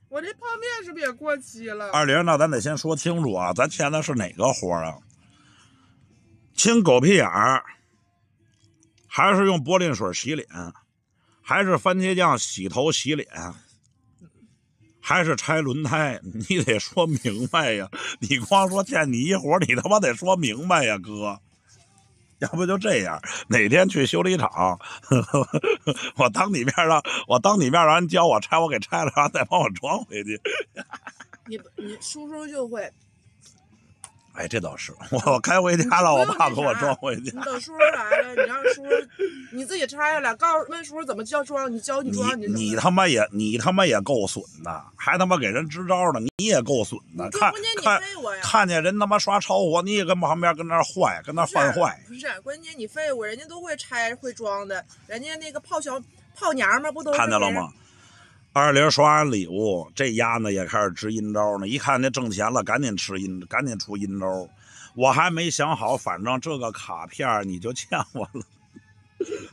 我这泡面是不是也过期了？二零，那咱得先说清楚啊，咱欠的是哪个活啊？清狗屁眼儿，还是用玻璃水洗脸，还是番茄酱洗头洗脸，还是拆轮胎？你得说明白呀！你光说欠你一活，你他妈得说明白呀，哥！要不就这样，哪天去修理厂，<laughs> 我当你面让，我当你面让人教我拆，我给拆了，然后再帮我装回去。<laughs> 你你叔叔就会。哎，这倒是，我我开回家了，我爸给我装回去。你等叔叔来了，你让叔叔你自己拆下来，告诉问叔叔怎么教装，你教你装。你你他妈也你他妈也够损的，还他妈给人支招呢，你也够损的。看看看见人他妈刷超火，你也跟旁边跟那坏，跟那犯坏。不是，关键你废物，人家都会拆会装的，人家那个泡小泡娘们不都看见了吗？二零刷完礼物，这丫呢也开始支阴招呢。一看这挣钱了，赶紧吃阴，赶紧出阴招。我还没想好，反正这个卡片你就欠我了。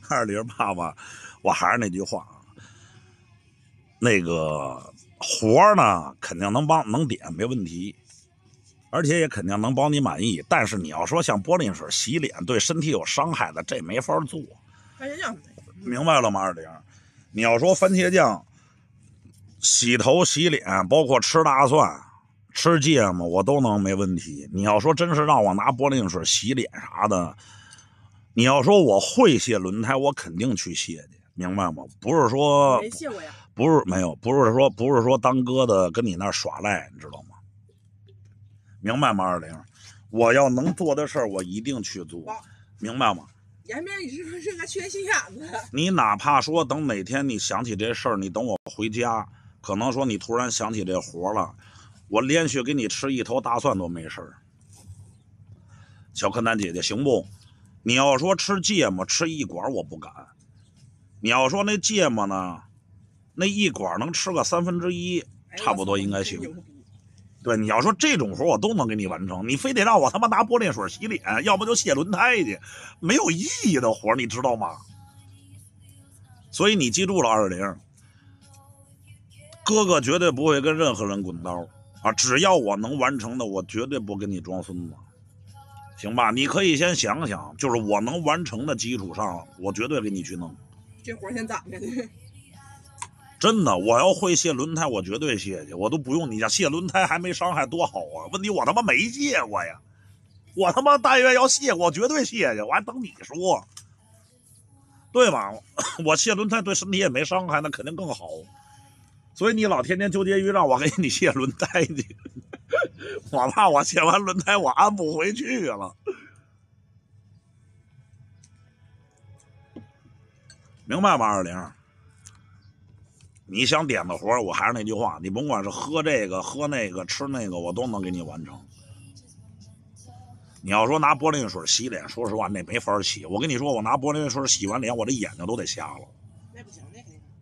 二零爸爸，我还是那句话啊，那个活呢肯定能帮能点没问题，而且也肯定能帮你满意。但是你要说像玻璃水洗脸对身体有伤害的，这没法做。番茄酱，明白了吗？二零，你要说番茄酱。洗头、洗脸，包括吃大蒜、吃芥末，我都能没问题。你要说真是让我拿玻璃水洗脸啥的，你要说我会卸轮胎，我肯定去卸去，明白吗？不是说没卸过呀，不是没有，不是说不是说当哥的跟你那耍赖，你知道吗？明白吗？二零，我要能做的事儿，我一定去做，明白吗？严明，你是不是个缺心眼子？你哪怕说等哪天你想起这事儿，你等我回家。可能说你突然想起这活了，我连续给你吃一头大蒜都没事儿。小柯南姐姐行不？你要说吃芥末吃一管我不敢，你要说那芥末呢，那一管能吃个三分之一，差不多应该行。对，你要说这种活我都能给你完成，你非得让我他妈拿玻璃水洗脸，要不就卸轮胎去，没有意义的活你知道吗？所以你记住了，二零，哥哥绝对不会跟任何人滚刀啊！只要我能完成的，我绝对不跟你装孙子，行吧？你可以先想想，就是我能完成的基础上，我绝对给你去弄。这活先攒着呢。真的，我要会卸轮胎，我绝对卸去，我都不用你家卸轮胎，还没伤害多好啊！问题我他妈没卸过呀，我他妈但愿要卸过，我绝对卸去，我还等你说，对吧？<coughs> 我卸轮胎对身体也没伤害，那肯定更好。所以你老天天纠结于让我给你卸轮胎去，<laughs> 我怕我卸完轮胎我安不回去了，明白吗？二零。你想点的活我还是那句话，你甭管是喝这个、喝那个、吃那个，我都能给你完成。你要说拿玻璃水洗脸，说实话那没法洗。我跟你说，我拿玻璃水洗完脸，我这眼睛都得瞎了。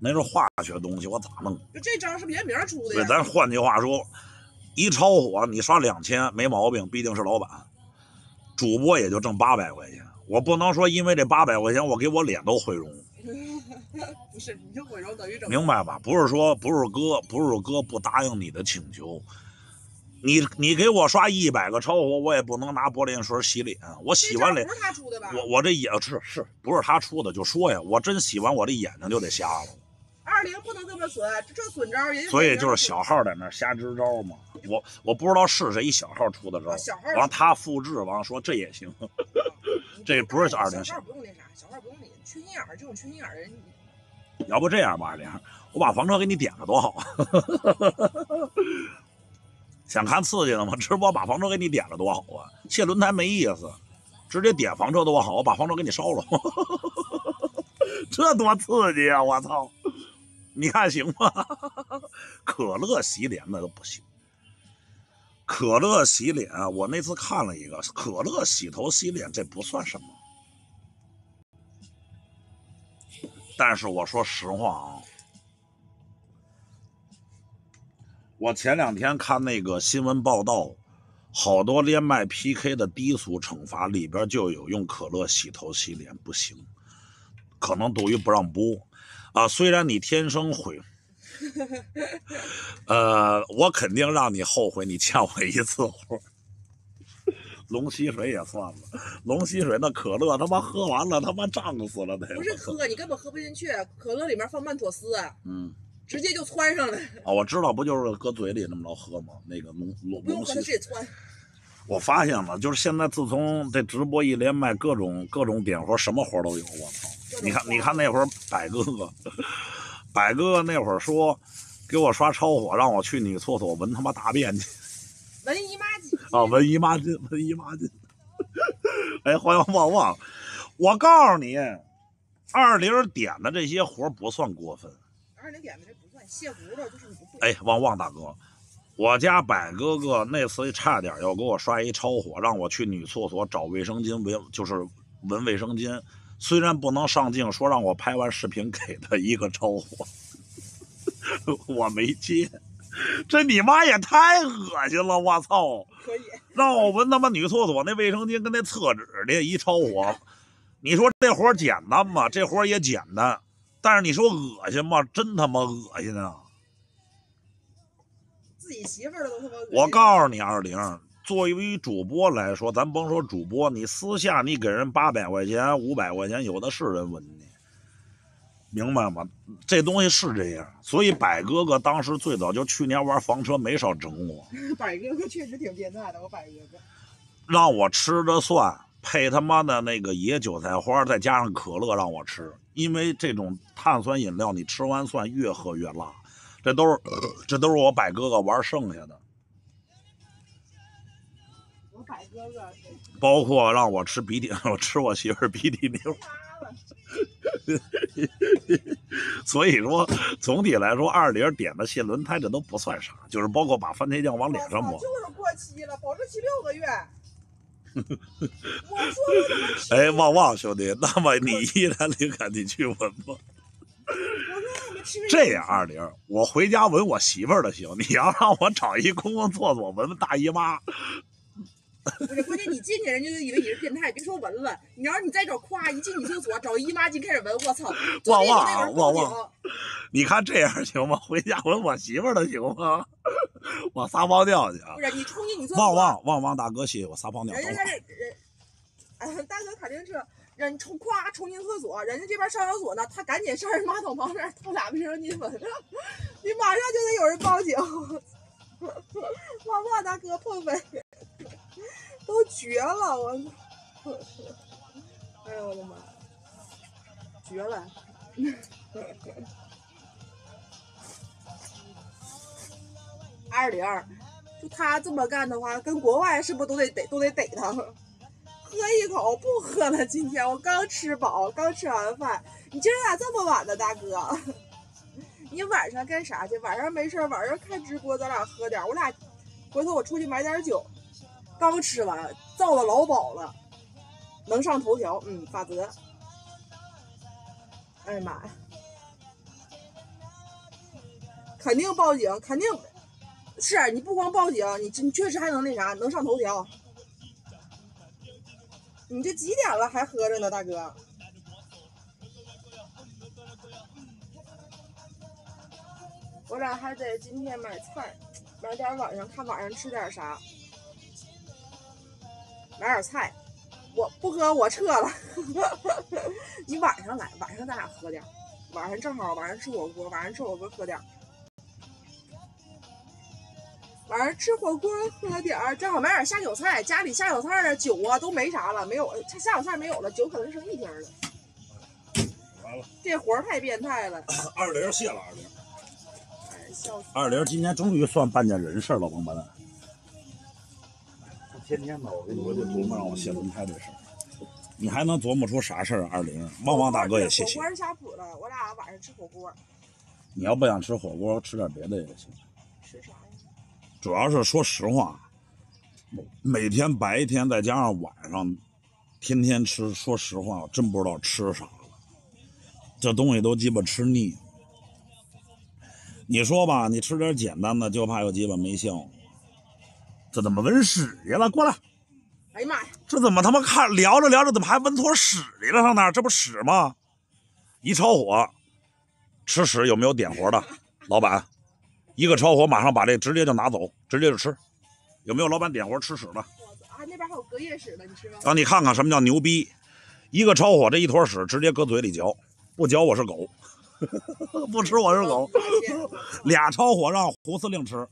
那是化学东西，我咋弄？就这招是别名出的对，咱换句话说，一超火你刷两千没毛病，毕竟是老板。主播也就挣八百块钱，我不能说因为这八百块钱我给我脸都毁容。<laughs> 不是，你就毁容等于整。明白吧？不是说不是哥，不是哥不答应你的请求。你你给我刷一百个超火，我也不能拿玻璃水洗脸。我洗完脸，不是他出的吧？我我这也是是不是他出的？就说呀，我真洗完我这眼睛就得瞎了。二零不能这么损，这损招也。所以就是小号在那瞎支招嘛。我我不知道是谁一小号出的招，小号完他复制完说这也行。<laughs> 这不是二零。小号不用那啥，小号不用你缺心眼儿，这种缺心眼儿人。要不这样吧，二零，我把房车给你点了多好。<laughs> 想看刺激的吗？直播把房车给你点了多好啊！卸轮胎没意思，直接点房车多好，我把房车给你烧了，<laughs> 这多刺激啊！我操，你看行吗？<laughs> 可乐洗脸那都不行。可乐洗脸，我那次看了一个可乐洗头洗脸，这不算什么。但是我说实话啊。我前两天看那个新闻报道，好多连麦 PK 的低俗惩罚里边就有用可乐洗头洗脸不行，可能抖音不让播啊。虽然你天生会，呃，我肯定让你后悔你欠我一次活。龙吸水也算了，龙吸水那可乐他妈喝完了他妈胀死了得。不是喝，你根本喝不进去，可乐里面放曼妥思。嗯。直接就窜上来啊！我知道，不就是搁嘴里那么着喝吗？那个龙龙龙吸，直接窜。我发现了，就是现在自从这直播一连麦，各种各种点活，什么活都有。我操！你看，你看那会儿百哥哥，百哥哥那会儿说给我刷超火，让我去女厕所闻他妈大便去。闻姨妈巾啊！闻姨妈巾，闻姨妈巾。<laughs> 哎，欢迎旺旺！我告诉你，二零点的这些活不算过分。二零点的这不算。卸骨头就是你不会。哎，旺旺大哥，我家百哥哥那次差点要给我刷一超火，让我去女厕所找卫生巾闻，就是闻卫生巾。虽然不能上镜，说让我拍完视频给他一个超火，我没接。这你妈也太恶心了！我操！可以让我闻他妈女厕所那卫生巾跟那厕纸的一超火，你说这活简单吗？这活也简单。但是你说恶心吗？真他妈恶心啊！自己媳妇儿都他妈。我告诉你，二零，作为主播来说，咱甭说主播，你私下你给人八百块钱、五百块钱，有的是人问你，明白吗？这东西是这样。所以百哥哥当时最早就去年玩房车，没少整我。<laughs> 百哥哥确实挺变态的，我百哥哥。让我吃着蒜，配他妈的那个野韭菜花，再加上可乐，让我吃。因为这种碳酸饮料，你吃完蒜越喝越辣，这都是这都是我百哥哥玩剩下的。我百哥哥，包括让我吃鼻涕，<laughs> 我吃我媳妇鼻涕牛。<laughs> 所以说，总体来说，二零点的卸轮胎这都不算啥，就是包括把番茄酱往脸上抹。就是过期了，保质期六个月。<laughs> 哎，旺旺兄弟，那么你依然灵感，你去闻吧。这样，二零，我回家闻我媳妇儿的行，你要让我找一公共厕所闻闻大姨妈，不是，关键你进去，人家就以为你是变态。别说闻了，你要是你在这夸一进女厕所找姨妈巾开始闻，我操！旺旺啊旺旺！你看这样行吗？回家闻我媳妇儿的行吗？我撒泡尿去啊！不是你冲进女厕所，旺旺旺旺大哥，谢谢我撒泡尿。人家是人，哎，大哥肯定是人冲夸冲进厕所，人家这边上厕所呢，他赶紧上人马桶旁边掏俩卫生巾闻，你马上就得有人报警。旺旺大哥碰杯。都绝了，我！哎呦我的妈，绝了！二零，就他这么干的话，跟国外是不是都得逮都得逮他？喝一口不喝了，今天我刚吃饱，刚吃完饭。你今儿咋这么晚呢，大哥？<laughs> 你晚上干啥去？晚上没事，晚上看直播，咱俩喝点。我俩回头我出去买点酒。刚吃完，造的老饱了，能上头条。嗯，法则。哎呀妈呀！肯定报警，肯定是你不光报警，你你确实还能那啥，能上头条。你这几点了还喝着呢，大哥？我俩还得今天买菜，买点晚上看晚上吃点啥。买点菜，我不喝，我撤了。<laughs> 你晚上来，晚上咱俩喝点。晚上正好，晚上吃火锅，晚上吃火锅喝点。晚上吃火锅喝点儿，正好买点下酒菜。家里下酒菜的酒啊都没啥了，没有下下酒菜没有了，酒可能剩一瓶了。完了，这活儿太变态了。<clears throat> 二零谢了二零。哎，笑死。二零今年终于算办件人事了，王八蛋。天天吧，我跟你说，就琢磨让我卸轮胎这事儿。你还能琢磨出啥事儿？二零，旺旺大哥也谢谢。火锅下谱了，我俩晚上吃火锅。你要不想吃火锅，吃点别的也行。吃啥呀？主要是说实话，每天白天再加上晚上，天天吃，说实话，我真不知道吃啥了。这东西都鸡巴吃腻。你说吧，你吃点简单的，就怕有鸡巴没效。这怎么闻屎去了？过来！哎呀妈呀！这怎么他妈看聊着聊着怎么还闻坨屎去了？上哪？这不屎吗？一超火，吃屎有没有点活的？老板，一个超火马上把这直接就拿走，直接就吃。有没有老板点活吃屎的？啊，那边还有隔夜屎呢，你吃吗？让你看看什么叫牛逼！一个超火，这一坨屎直接搁嘴里嚼，不嚼我是狗，<laughs> 不吃我是狗。俩超火让胡司令吃。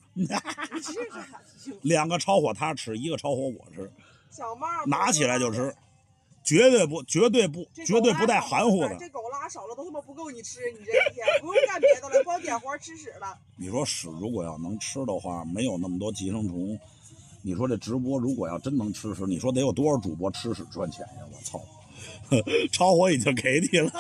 <laughs> 两个超火他吃，一个超火我吃。小帽拿起来就吃，绝对不，绝对不，绝对不带含糊的。这狗拉少了都他妈不够你吃，你这一天不用干别的了，光点活吃屎了。你说屎如果要能吃的话，没有那么多寄生虫，你说这直播如果要真能吃屎，你说得有多少主播吃屎赚钱呀？我操！<laughs> 超火已经给你了，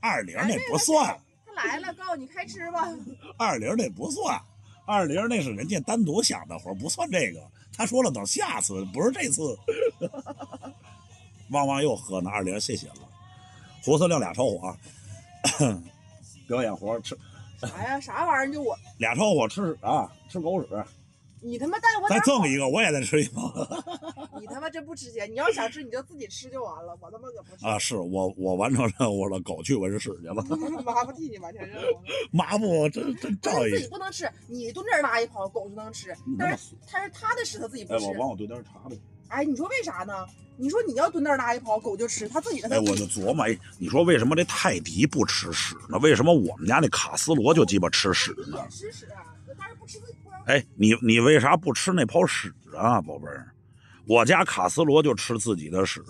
二零那不算。他来了，告诉你开吃吧。二零那不算。二零那是人家单独想的活，不算这个。他说了，等下次，不是这次。汪汪又喝呢，二零谢谢了。胡司令俩超火，表演活吃。啥呀？啥玩意儿？就我俩超火吃屎啊，吃狗屎。你他妈带我再赠一个，我也再吃一个。<laughs> 你他妈真不吃钱！你要想吃，你就自己吃就完了。我他妈可不吃啊！是我我完成任务了，狗去闻屎去了。<laughs> 麻不替你完成任务。麻不真真仗义。自己不能吃，你蹲这儿拉一泡，狗就能吃。但是他是它的屎，它自己不吃。哎，我往我兑点茶呗。哎，你说为啥呢？你说你要蹲那儿拉一泡，狗就吃，它自己的。哎，我就琢磨，哎，你说为什么这泰迪不吃屎呢？为什么我们家那卡斯罗就鸡巴吃屎呢？吃屎，但是不吃。哎，你你为啥不吃那泡屎啊，宝贝儿？我家卡斯罗就吃自己的屎，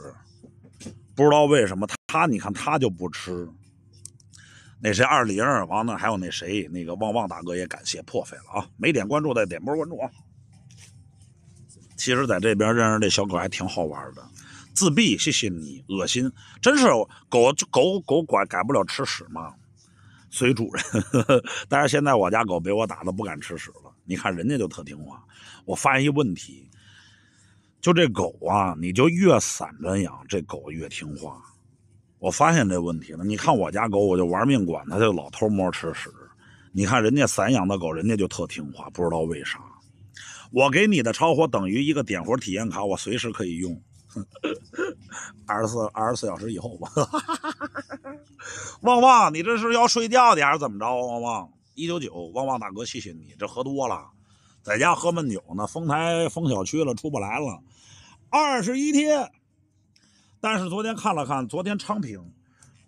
不知道为什么他你看他就不吃。那谁二零完了，还有那谁那个旺旺大哥也感谢破费了啊！没点关注的点波关注啊！其实在这边认识这小狗还挺好玩的，自闭，谢谢你，恶心，真是狗狗狗管改不了吃屎吗？随主人，<laughs> 但是现在我家狗被我打的不敢吃屎了。你看人家就特听话。我发现一问题，就这狗啊，你就越散着养，这狗越听话。我发现这问题了。你看我家狗，我就玩命管它，就老偷摸吃屎。你看人家散养的狗，人家就特听话，不知道为啥。我给你的超火等于一个点火体验卡，我随时可以用，二十四二十四小时以后吧。<laughs> 旺旺，你这是要睡觉的还是怎么着？旺旺，一九九，旺旺大哥，谢谢你，这喝多了，在家喝闷酒呢，丰台封小区了，出不来了，二十一天。但是昨天看了看，昨天昌平。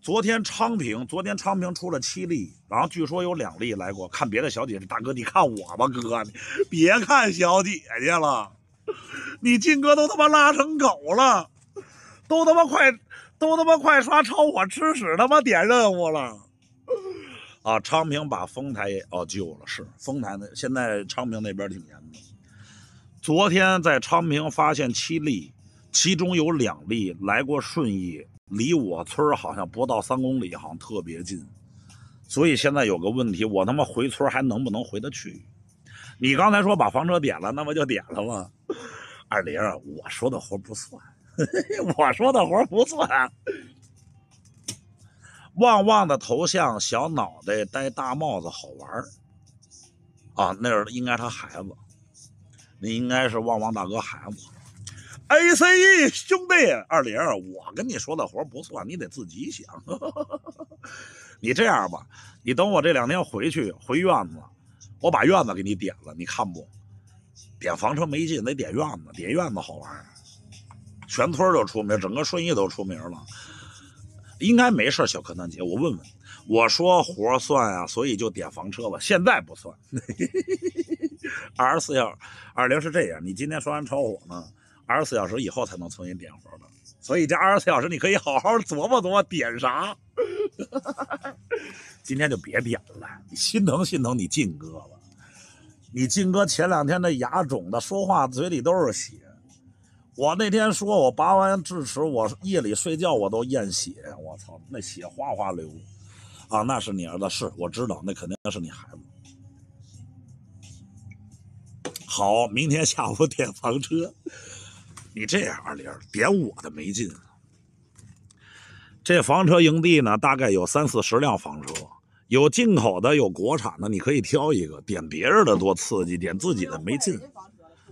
昨天昌平，昨天昌平出了七例，然后据说有两例来过。看别的小姐姐，大哥，你看我吧，哥，别看小姐姐了，你金哥都他妈拉成狗了，都他妈快，都他妈快刷超火吃屎他妈点任务了。啊，昌平把丰台哦救了，是丰台那现在昌平那边挺严的。昨天在昌平发现七例，其中有两例来过顺义。离我村好像不到三公里，好像特别近，所以现在有个问题，我他妈回村还能不能回得去？你刚才说把房车点了，那不就点了吗？二玲，我说的活不算，<laughs> 我说的活不算。旺旺的头像，小脑袋，戴大帽子，好玩啊，那是应该他孩子，那应该是旺旺大哥孩子。A C E 兄弟二零，我跟你说的活不算，你得自己想。<laughs> 你这样吧，你等我这两天回去回院子，我把院子给你点了，你看不？点房车没劲，得点院子，点院子好玩。全村都出名，整个顺义都出名了，应该没事。小柯南姐，我问问，我说活算啊，所以就点房车吧。现在不算。<laughs> 二十四小二零是这样，你今天刷完超火呢？二十四小时以后才能重新点活的，所以这二十四小时你可以好好琢磨琢磨点啥。<laughs> 今天就别点了，你心疼心疼你晋哥了。你晋哥前两天那牙肿的，说话嘴里都是血。我那天说我拔完智齿，我夜里睡觉我都验血，我操，那血哗哗流。啊，那是你儿子，是我知道，那肯定是你孩子。好，明天下午点房车。你这样，二玲点我的没劲。这房车营地呢，大概有三四十辆房车，有进口的，有国产的，你可以挑一个。点别人的多刺激，点自己的没劲，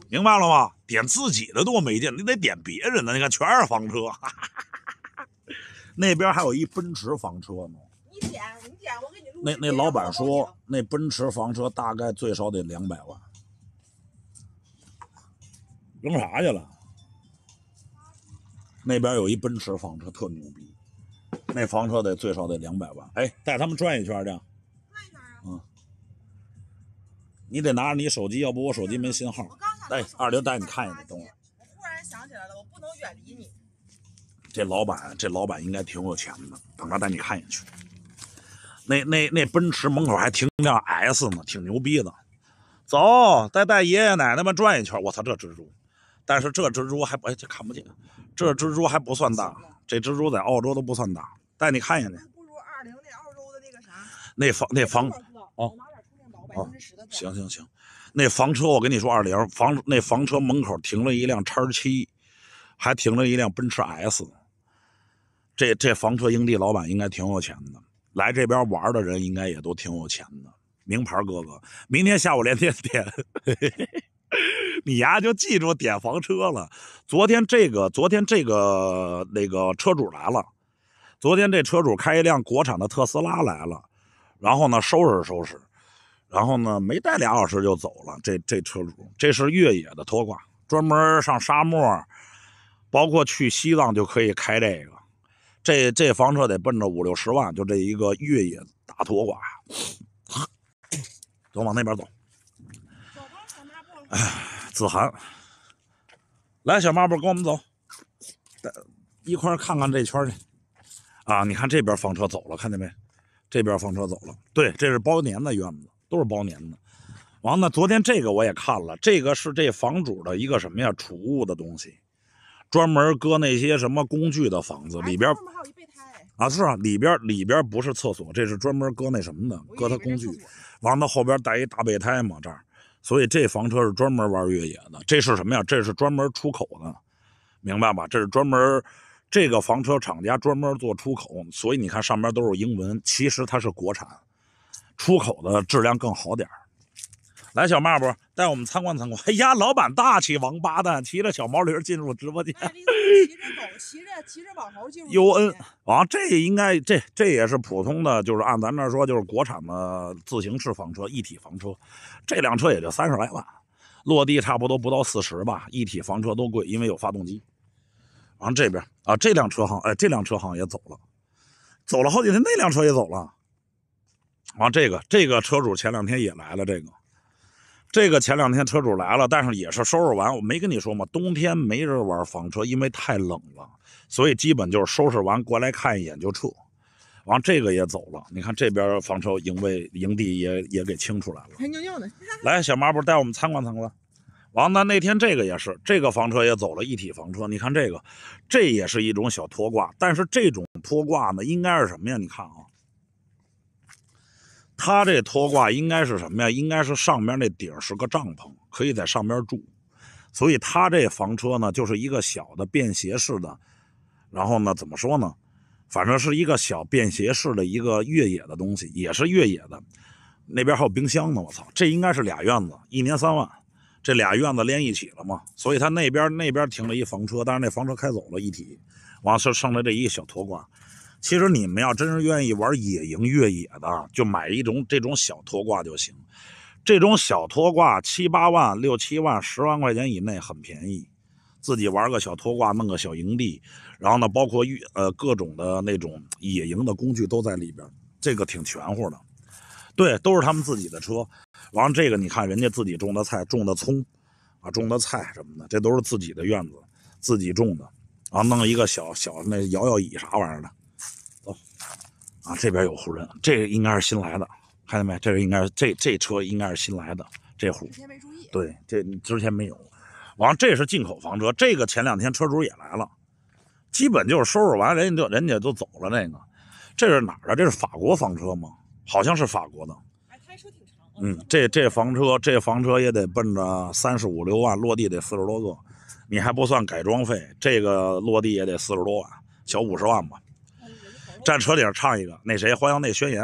明白了吗？点自己的多没劲，你得点别人的。你看，全是房车，<laughs> 那边还有一奔驰房车呢。你点，你点，我给你录。那那老板说，那奔驰房车大概最少得两百万。扔啥去了？那边有一奔驰房车，特牛逼，那房车得最少得两百万。哎，带他们转一圈去。转一圈啊。嗯。你得拿着你手机，要不我手机没信号。带二零带你看一眼，等会儿。我忽然想起来了，我不能远离你。这老板，这老板应该挺有钱的。等着带你看一眼去。那那那奔驰门口还停辆 S 呢，挺牛逼的。走，再带爷爷奶奶们转一圈。我操，这蜘蛛！但是这蜘蛛还不哎，这看不见。这蜘蛛还不算大，这蜘蛛在澳洲都不算大。带你看一眼去。不如二零那澳洲的那个啥。那房那房哦哦，行行行，那房车我跟你说，二零房那房车门口停了一辆叉七，还停了一辆奔驰 S。这这房车营地老板应该挺有钱的，来这边玩的人应该也都挺有钱的，名牌哥哥。明天下午连天点。<laughs> 你呀就记住点房车了。昨天这个，昨天这个那个车主来了。昨天这车主开一辆国产的特斯拉来了，然后呢收拾收拾，然后呢没待俩小时就走了。这这车主这是越野的拖挂，专门上沙漠，包括去西藏就可以开这个。这这房车得奔着五六十万，就这一个越野大拖挂。走，往那边走。哎，子涵，来，小抹布，跟我们走，一块看看这圈去。啊，你看这边房车走了，看见没？这边房车走了。对，这是包年的院子，都是包年的。完了，昨天这个我也看了，这个是这房主的一个什么呀？储物的东西，专门搁那些什么工具的房子里边。啊，是啊，里边里边不是厕所，这是专门搁那什么的，搁他工具。完了后边带一大备胎嘛，这儿。所以这房车是专门玩越野的，这是什么呀？这是专门出口的，明白吧？这是专门这个房车厂家专门做出口，所以你看上面都是英文，其实它是国产，出口的质量更好点来，小卖部带我们参观参观。<laughs> 哎呀，老板大气，王八蛋骑着小毛驴进入直播间。骑着狗，骑着骑着网猴进入。U N 啊，这应该这这也是普通的，就是按咱这说，就是国产的自行式房车，一体房车。这辆车也就三十来万，落地差不多不到四十吧。一体房车都贵，因为有发动机。完后这边啊，这辆车行，哎，这辆车行也走了，走了好几天，那辆车也走了。完这个这个车主前两天也来了，这个。这个前两天车主来了，但是也是收拾完。我没跟你说吗？冬天没人玩房车，因为太冷了，所以基本就是收拾完过来看一眼就撤。完这个也走了。你看这边房车营位营地也也给清出来了。还尿尿呢。来，小马步带我们参观参观。完了那天这个也是，这个房车也走了，一体房车。你看这个，这也是一种小拖挂，但是这种拖挂呢，应该是什么呀？你看啊。它这拖挂应该是什么呀？应该是上面那顶是个帐篷，可以在上面住。所以它这房车呢，就是一个小的便携式的。然后呢，怎么说呢？反正是一个小便携式的一个越野的东西，也是越野的。那边还有冰箱呢，我操！这应该是俩院子，一年三万，这俩院子连一起了嘛？所以他那边那边停了一房车，但是那房车开走了，一体，完是剩了这一个小拖挂。其实你们要真是愿意玩野营越野的，就买一种这种小拖挂就行。这种小拖挂七八万、六七万、十万块钱以内很便宜，自己玩个小拖挂，弄个小营地，然后呢，包括越呃各种的那种野营的工具都在里边，这个挺全乎的。对，都是他们自己的车。完了这个你看人家自己种的菜、种的葱啊、种的菜什么的，这都是自己的院子自己种的。然后弄一个小小那摇摇椅啥玩意儿的。啊，这边有户人，这个应该是新来的，看见没？这个应该是这这车应该是新来的这户。之前没注意。对，这之前没有。完，这是进口房车，这个前两天车主也来了，基本就是收拾完，人家就人家就走了。那个，这是哪儿的？这是法国房车吗？好像是法国的。哎，开车挺长。嗯，这这房车这房车也得奔着三十五六万，落地得四十多个，你还不算改装费，这个落地也得四十多万，小五十万吧。站车顶唱一个那谁《花样内宣言》，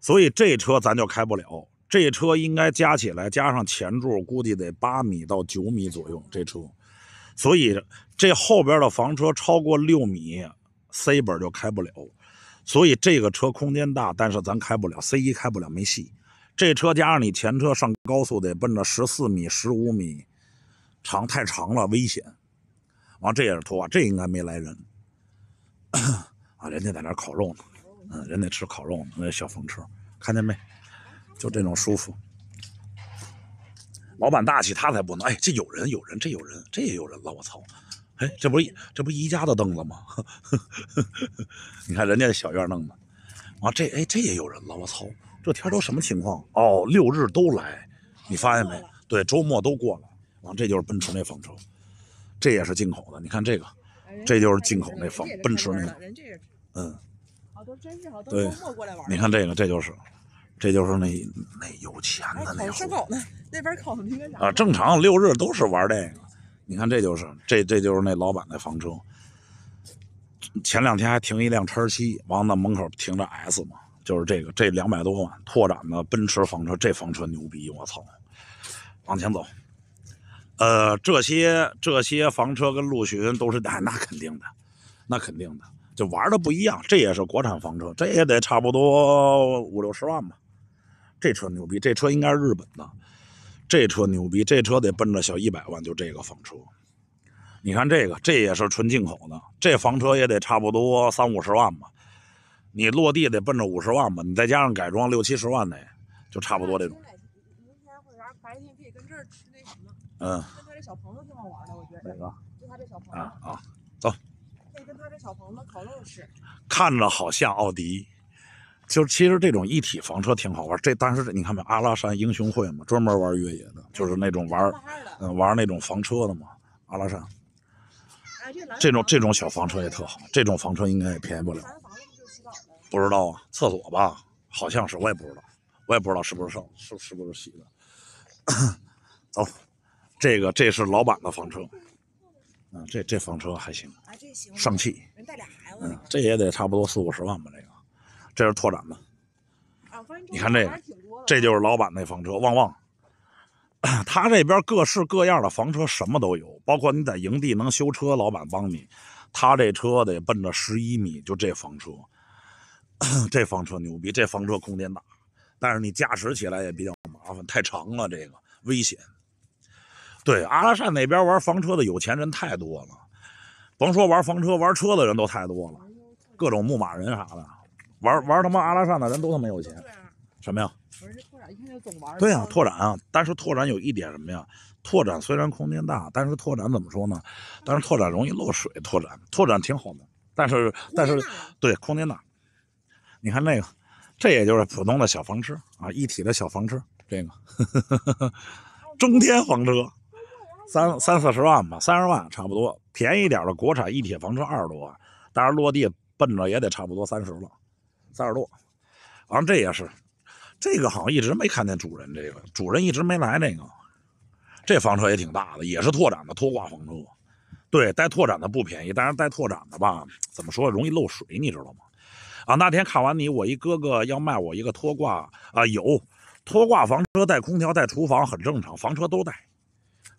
所以这车咱就开不了。这车应该加起来加上前柱，估计得八米到九米左右。这车，所以这后边的房车超过六米，C 本就开不了。所以这个车空间大，但是咱开不了 C 一开不了没戏。这车加上你前车上高速得奔着十四米、十五米，长太长了危险。完这也是拖，这应该没来人。啊，人家在那烤肉呢，嗯，人家吃烤肉呢，那小风车，看见没？就这种舒服。老板大气，他才不能。哎，这有人，有人，这有人，这也有人了，我操！哎，这不这不宜家的凳子吗？<laughs> 你看人家小院弄的，啊，这哎这也有人了，我操！这天都什么情况？哦，六日都来，你发现没？对，周末都过来。完，这就是奔驰那房车，这也是进口的。你看这个。这就是进口那房，奔驰那个，嗯，好多真是好多周末过来玩。你看这个，这就是，这就是那那有钱的那烧烤呢，那边烤的那个啥啊？正常六日都是玩这个。你看这就是，这这就是那老板的房车。前两天还停一辆叉七，往那门口停着 S 嘛，就是这个，这两百多万拓展的奔驰房车，这房车牛逼，我操！往前走。呃，这些这些房车跟陆巡都是，哎，那肯定的，那肯定的，就玩的不一样。这也是国产房车，这也得差不多五六十万吧。这车牛逼，这车应该是日本的。这车牛逼，这车得奔着小一百万，就这个房车。你看这个，这也是纯进口的，这房车也得差不多三五十万吧。你落地得奔着五十万吧，你再加上改装六七十万的，就差不多这种。明天会啥？白天可以跟这吃那吃嗯，跟他这小棚子挺好玩的，我觉得。哪个？就他这小棚子。啊啊，走。可以跟他这小棚子烤肉吃。看着好像奥迪，就其实这种一体房车挺好玩。这但是你看没？阿拉山英雄会嘛，专门玩越野的，就是那种玩嗯玩那种房车的嘛。阿拉善。这种这种小房车也特好，这种房车应该也便宜不了。不知道啊，厕所吧，好像是，我也不知道，我也不知道是不是上是是不是洗的。<coughs> 走。这个这是老板的房车，嗯，这这房车还行，上汽，嗯，这也得差不多四五十万吧。这个，这是拓展的，你看这个，这就是老板那房车，旺旺，<clears throat> 他这边各式各样的房车什么都有，包括你在营地能修车，老板帮你。他这车得奔着十一米，就这房车，<clears throat> 这房车牛逼，这房车空间大，但是你驾驶起来也比较麻烦，太长了，这个危险。对，阿拉善那边玩房车的有钱人太多了，甭说玩房车，玩车的人都太多了，各种牧马人啥的，玩玩他妈阿拉善的人都他妈有钱。什么呀？对呀，拓展啊！但是拓展有一点什么呀？拓展虽然空间大，但是拓展怎么说呢？但是拓展容易漏水。拓展拓展挺好的，但是但是对空间大。你看那个，这也就是普通的小房车啊，一体的小房车。这个 <laughs> 中天房车，三三四十万吧，三十万差不多。便宜点的国产一体房车二十多万，但是落地奔着也得差不多三十了，三十多。完这也是。这个好像一直没看见主人，这个主人一直没来。这个这房车也挺大的，也是拓展的拖挂房车。对，带拓展的不便宜，但是带拓展的吧，怎么说容易漏水，你知道吗？啊，那天看完你，我一哥哥要卖我一个拖挂啊，有拖挂房车带空调带厨房很正常，房车都带，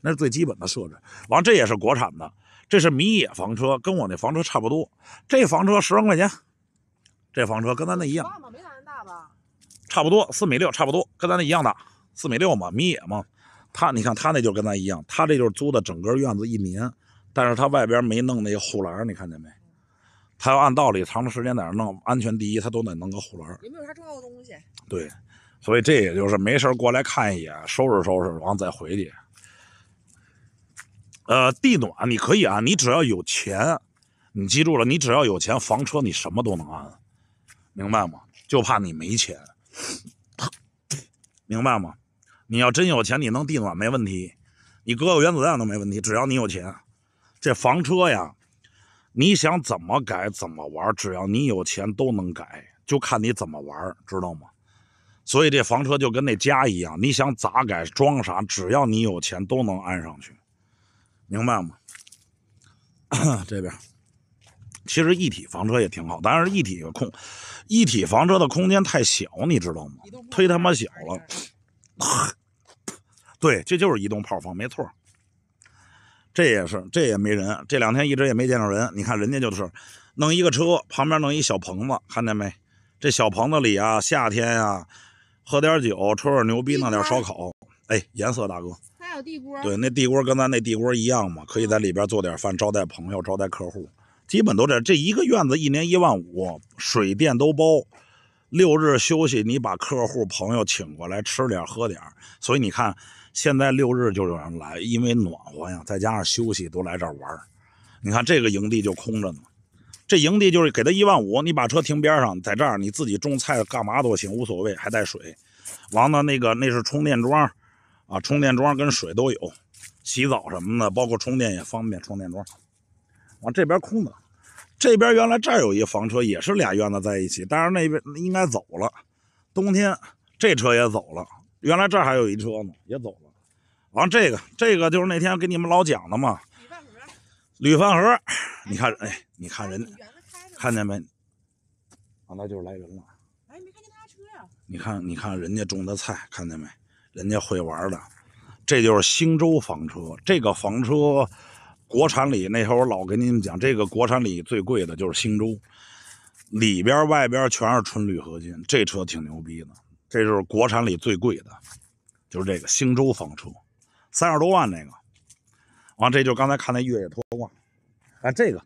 那是最基本的设置。完，这也是国产的，这是米野房车，跟我那房车差不多。这房车十万块钱，这房车跟咱那一样。差不多四米六，差不多跟咱那一样大，四米六嘛，米野嘛。他你看他那就跟咱一样，他这就是租的整个院子一年，但是他外边没弄那个护栏，你看见没？他要按道理长时间在那弄，安全第一，他都得弄个护栏。有没有啥重要的东西？对，所以这也就是没事过来看一眼，收拾收拾，然后再回去。呃，地暖你可以安，你只要有钱，你记住了，你只要有钱，房车你什么都能安，明白吗？就怕你没钱。明白吗？你要真有钱，你能地暖没问题，你搁个原子弹都没问题，只要你有钱。这房车呀，你想怎么改怎么玩，只要你有钱都能改，就看你怎么玩，知道吗？所以这房车就跟那家一样，你想咋改装啥，只要你有钱都能安上去，明白吗？<clears throat> 这边。其实一体房车也挺好，但是一体空，一体房车的空间太小，你知道吗？忒他妈小了。<laughs> 对，这就是移动炮房，没错。这也是，这也没人。这两天一直也没见着人。你看人家就是弄一个车，旁边弄一小棚子，看见没？这小棚子里啊，夏天呀，喝点酒，吹吹牛逼，弄点烧烤。哎，颜色大哥。还有地锅。对，那地锅跟咱那地锅一样嘛，可以在里边做点饭，招待朋友，招待客户。基本都这这一个院子一年一万五，水电都包，六日休息，你把客户朋友请过来吃点喝点所以你看现在六日就有人来，因为暖和呀，再加上休息都来这儿玩你看这个营地就空着呢，这营地就是给他一万五，你把车停边上，在这儿你自己种菜干嘛都行，无所谓，还带水。完了那个那是充电桩，啊，充电桩跟水都有，洗澡什么的，包括充电也方便，充电桩。往这边空的，这边原来这儿有一房车，也是俩院子在一起，但是那边应该走了。冬天这车也走了，原来这儿还有一车呢，也走了。完这个，这个就是那天给你们老讲的嘛。铝饭盒，你看，哎，你看人，看见没？啊，那就是来人了。哎，没看见他车呀？你看，你看人家种的菜，看见没？人家会玩的，这就是星洲房车，这个房车。国产里那时候我老跟你们讲，这个国产里最贵的就是星洲，里边外边全是纯铝合金，这车挺牛逼的。这就是国产里最贵的，就是这个星洲房车，三十多万那个。完，这就是刚才看那越野拖挂，哎，这个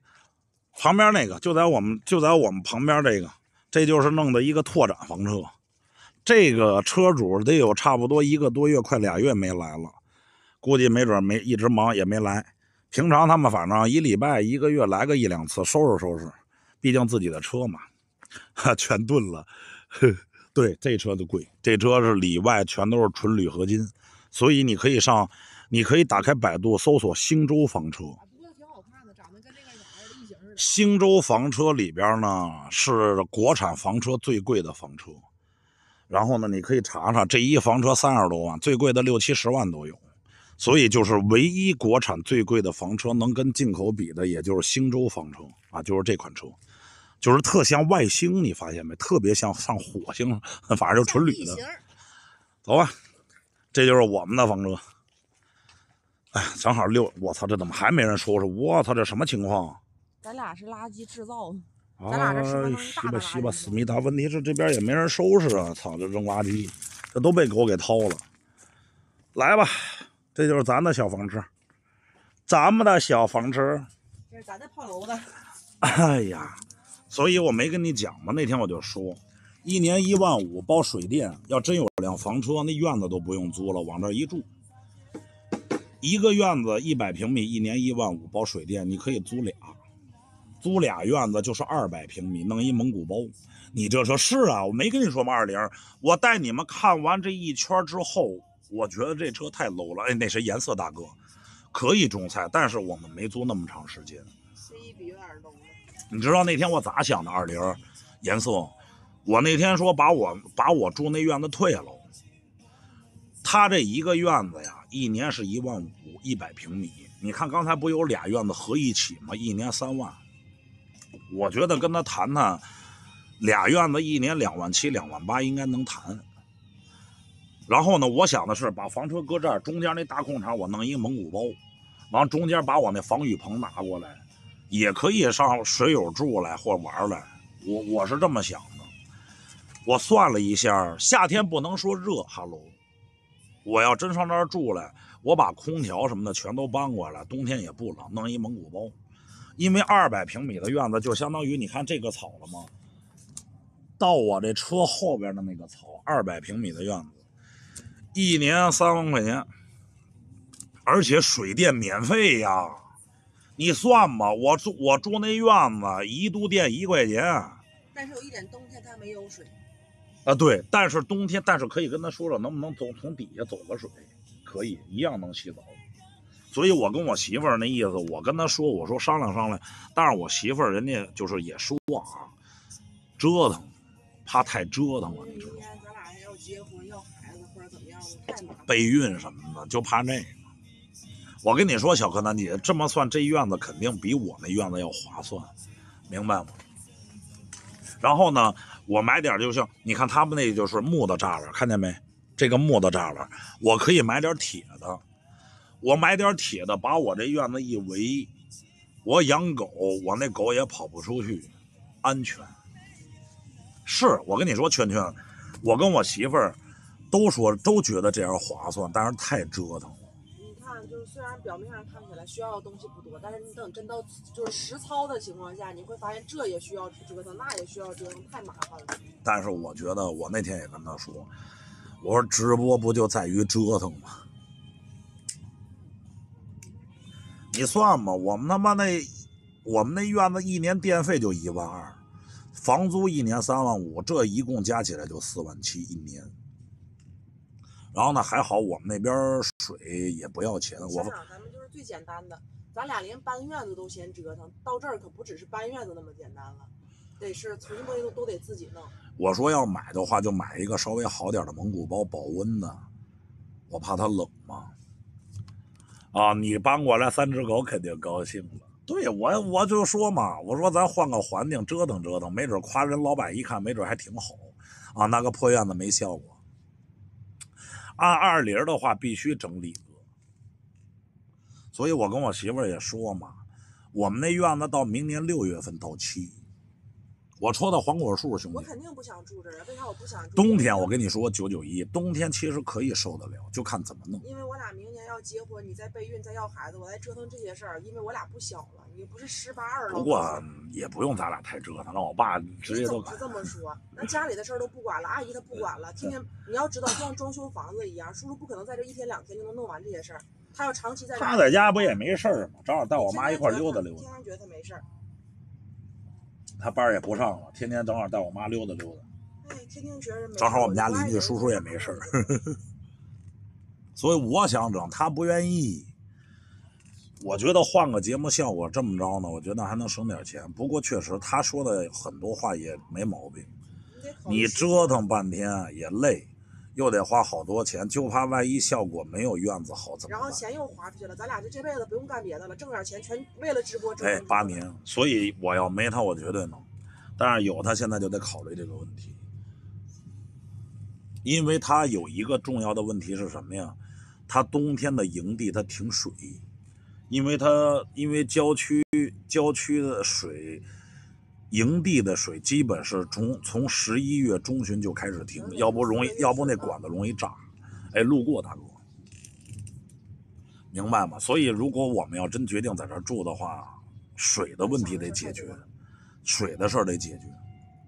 旁边那个就在我们就在我们旁边这个，这就是弄的一个拓展房车。这个车主得有差不多一个多月，快俩月没来了，估计没准没一直忙也没来。平常他们反正一礼拜、一个月来个一两次，收拾收拾。毕竟自己的车嘛，哈，全炖了。对，这车就贵，这车是里外全都是纯铝合金，所以你可以上，你可以打开百度搜索“星洲房车”。星洲房车里边呢是国产房车最贵的房车，然后呢你可以查查，这一房车三十多万，最贵的六七十万都有。所以就是唯一国产最贵的房车，能跟进口比的，也就是星洲房车啊，就是这款车，就是特像外星，你发现没？特别像上火星，反正就纯铝的。走吧，这就是我们的房车。哎，正好六，我操，这怎么还没人收拾？我操，这什么情况？咱俩是垃圾制造，咱俩这是西吧西吧，思密达。问题是这边也没人收拾啊！操，这扔垃圾，这都被狗给掏了。来吧，这就是咱的小房车，咱们的小房车。这是咱的炮楼子。哎呀，所以我没跟你讲嘛，那天我就说，一年一万五包水电，要真有辆房车，那院子都不用租了，往这一住。一个院子一百平米，一年一万五包水电，你可以租俩，租俩院子就是二百平米，弄一蒙古包。你这说是啊，我没跟你说吗？二零，我带你们看完这一圈之后，我觉得这车太 low 了。哎，那谁颜色大哥，可以种菜，但是我们没租那么长时间。C 比有点 low 你知道那天我咋想的？二零，颜色，我那天说把我把我住那院子退了，他这一个院子呀。一年是一万五，一百平米。你看刚才不有俩院子合一起吗？一年三万。我觉得跟他谈谈，俩院子一年两万七、两万八应该能谈。然后呢，我想的是把房车搁这儿，中间那大空场我弄一个蒙古包，完中间把我那防雨棚拿过来，也可以上水友住来或玩来。我我是这么想的。我算了一下，夏天不能说热，哈喽。我要真上那儿住来，我把空调什么的全都搬过来，冬天也不冷，弄一蒙古包。因为二百平米的院子就相当于你看这个草了吗？到我这车后边的那个草，二百平米的院子，一年三万块钱，而且水电免费呀！你算吧，我住我住那院子，一度电一块钱。但是有一点，冬天它没有水。啊，对，但是冬天，但是可以跟他说说，能不能走从底下走个水？可以，一样能洗澡。所以我跟我媳妇儿那意思，我跟她说，我说商量商量。但是我媳妇儿人家就是也说啊，折腾，怕太折腾了。你知道吗？备孕什么的，就怕那个。我跟你说，小柯南姐，这么算，这院子肯定比我那院子要划算，明白吗？然后呢？我买点就行，你看他们那就是木的栅栏，看见没？这个木的栅栏，我可以买点铁的。我买点铁的，把我这院子一围，我养狗，我那狗也跑不出去，安全。是我跟你说，圈圈，我跟我媳妇儿都说都觉得这样划算，但是太折腾了。你看。就是虽然表面上看起来需要的东西不多，但是你等真到就是实操的情况下，你会发现这也需要折腾，那也需要折腾，太麻烦了。但是我觉得，我那天也跟他说，我说直播不就在于折腾吗？你算吧，我们他妈那我们那院子一年电费就一万二，房租一年三万五，这一共加起来就四万七一年。然后呢，还好我们那边水也不要钱。我想咱们就是最简单的，咱俩连搬院子都嫌折腾，到这儿可不只是搬院子那么简单了，得是从东西都都得自己弄。我说要买的话，就买一个稍微好点的蒙古包，保温的。我怕它冷嘛。啊，你搬过来三只狗肯定高兴了。对我我就说嘛，我说咱换个环境折腾折腾，没准夸人老板一看，没准还挺好。啊，那个破院子没效果。按二零的话，必须整理个。所以我跟我媳妇也说嘛，我们那院子到明年六月份到期。我戳的黄果树，兄弟。我肯定不想住这儿，为啥我不想住？冬天我跟你说，九九一，冬天其实可以受得了，就看怎么弄。因为我俩明年要结婚，你再备孕，再要孩子，我再折腾这些事儿，因为我俩不小了，你不是十八二了。不过也不用咱俩太折腾，让我爸直接都。是这么说，那家里的事儿都不管了，阿姨她不管了，天天你要知道，像装修房子一样，叔叔不可能在这一天两天就能弄完这些事儿，他要长期在。他在家不也没事儿吗？正好带我妈一块溜达溜达。天天觉得他没事儿。他班也不上了，天天正好带我妈溜达溜达。哎，天天觉得正好我们家邻居叔叔也没事儿，<laughs> 所以我想整，他不愿意。我觉得换个节目效果这么着呢，我觉得还能省点钱。不过确实他说的很多话也没毛病，你折腾半天也累。又得花好多钱，就怕万一效果没有院子好怎么办？然后钱又花出去了，咱俩就这辈子不用干别的了，挣点钱全为了直播。哎，八年，所以我要没他，我绝对能。但是有他，现在就得考虑这个问题。因为他有一个重要的问题是什么呀？他冬天的营地它停水，因为它因为郊区郊区的水，营地的水基本是从从十一月中旬就开始停，要不容易要不那管子容易炸。哎，路过大哥，明白吗？所以如果我们要真决定在这儿住的话，水的问题得解决，水的事儿得解决。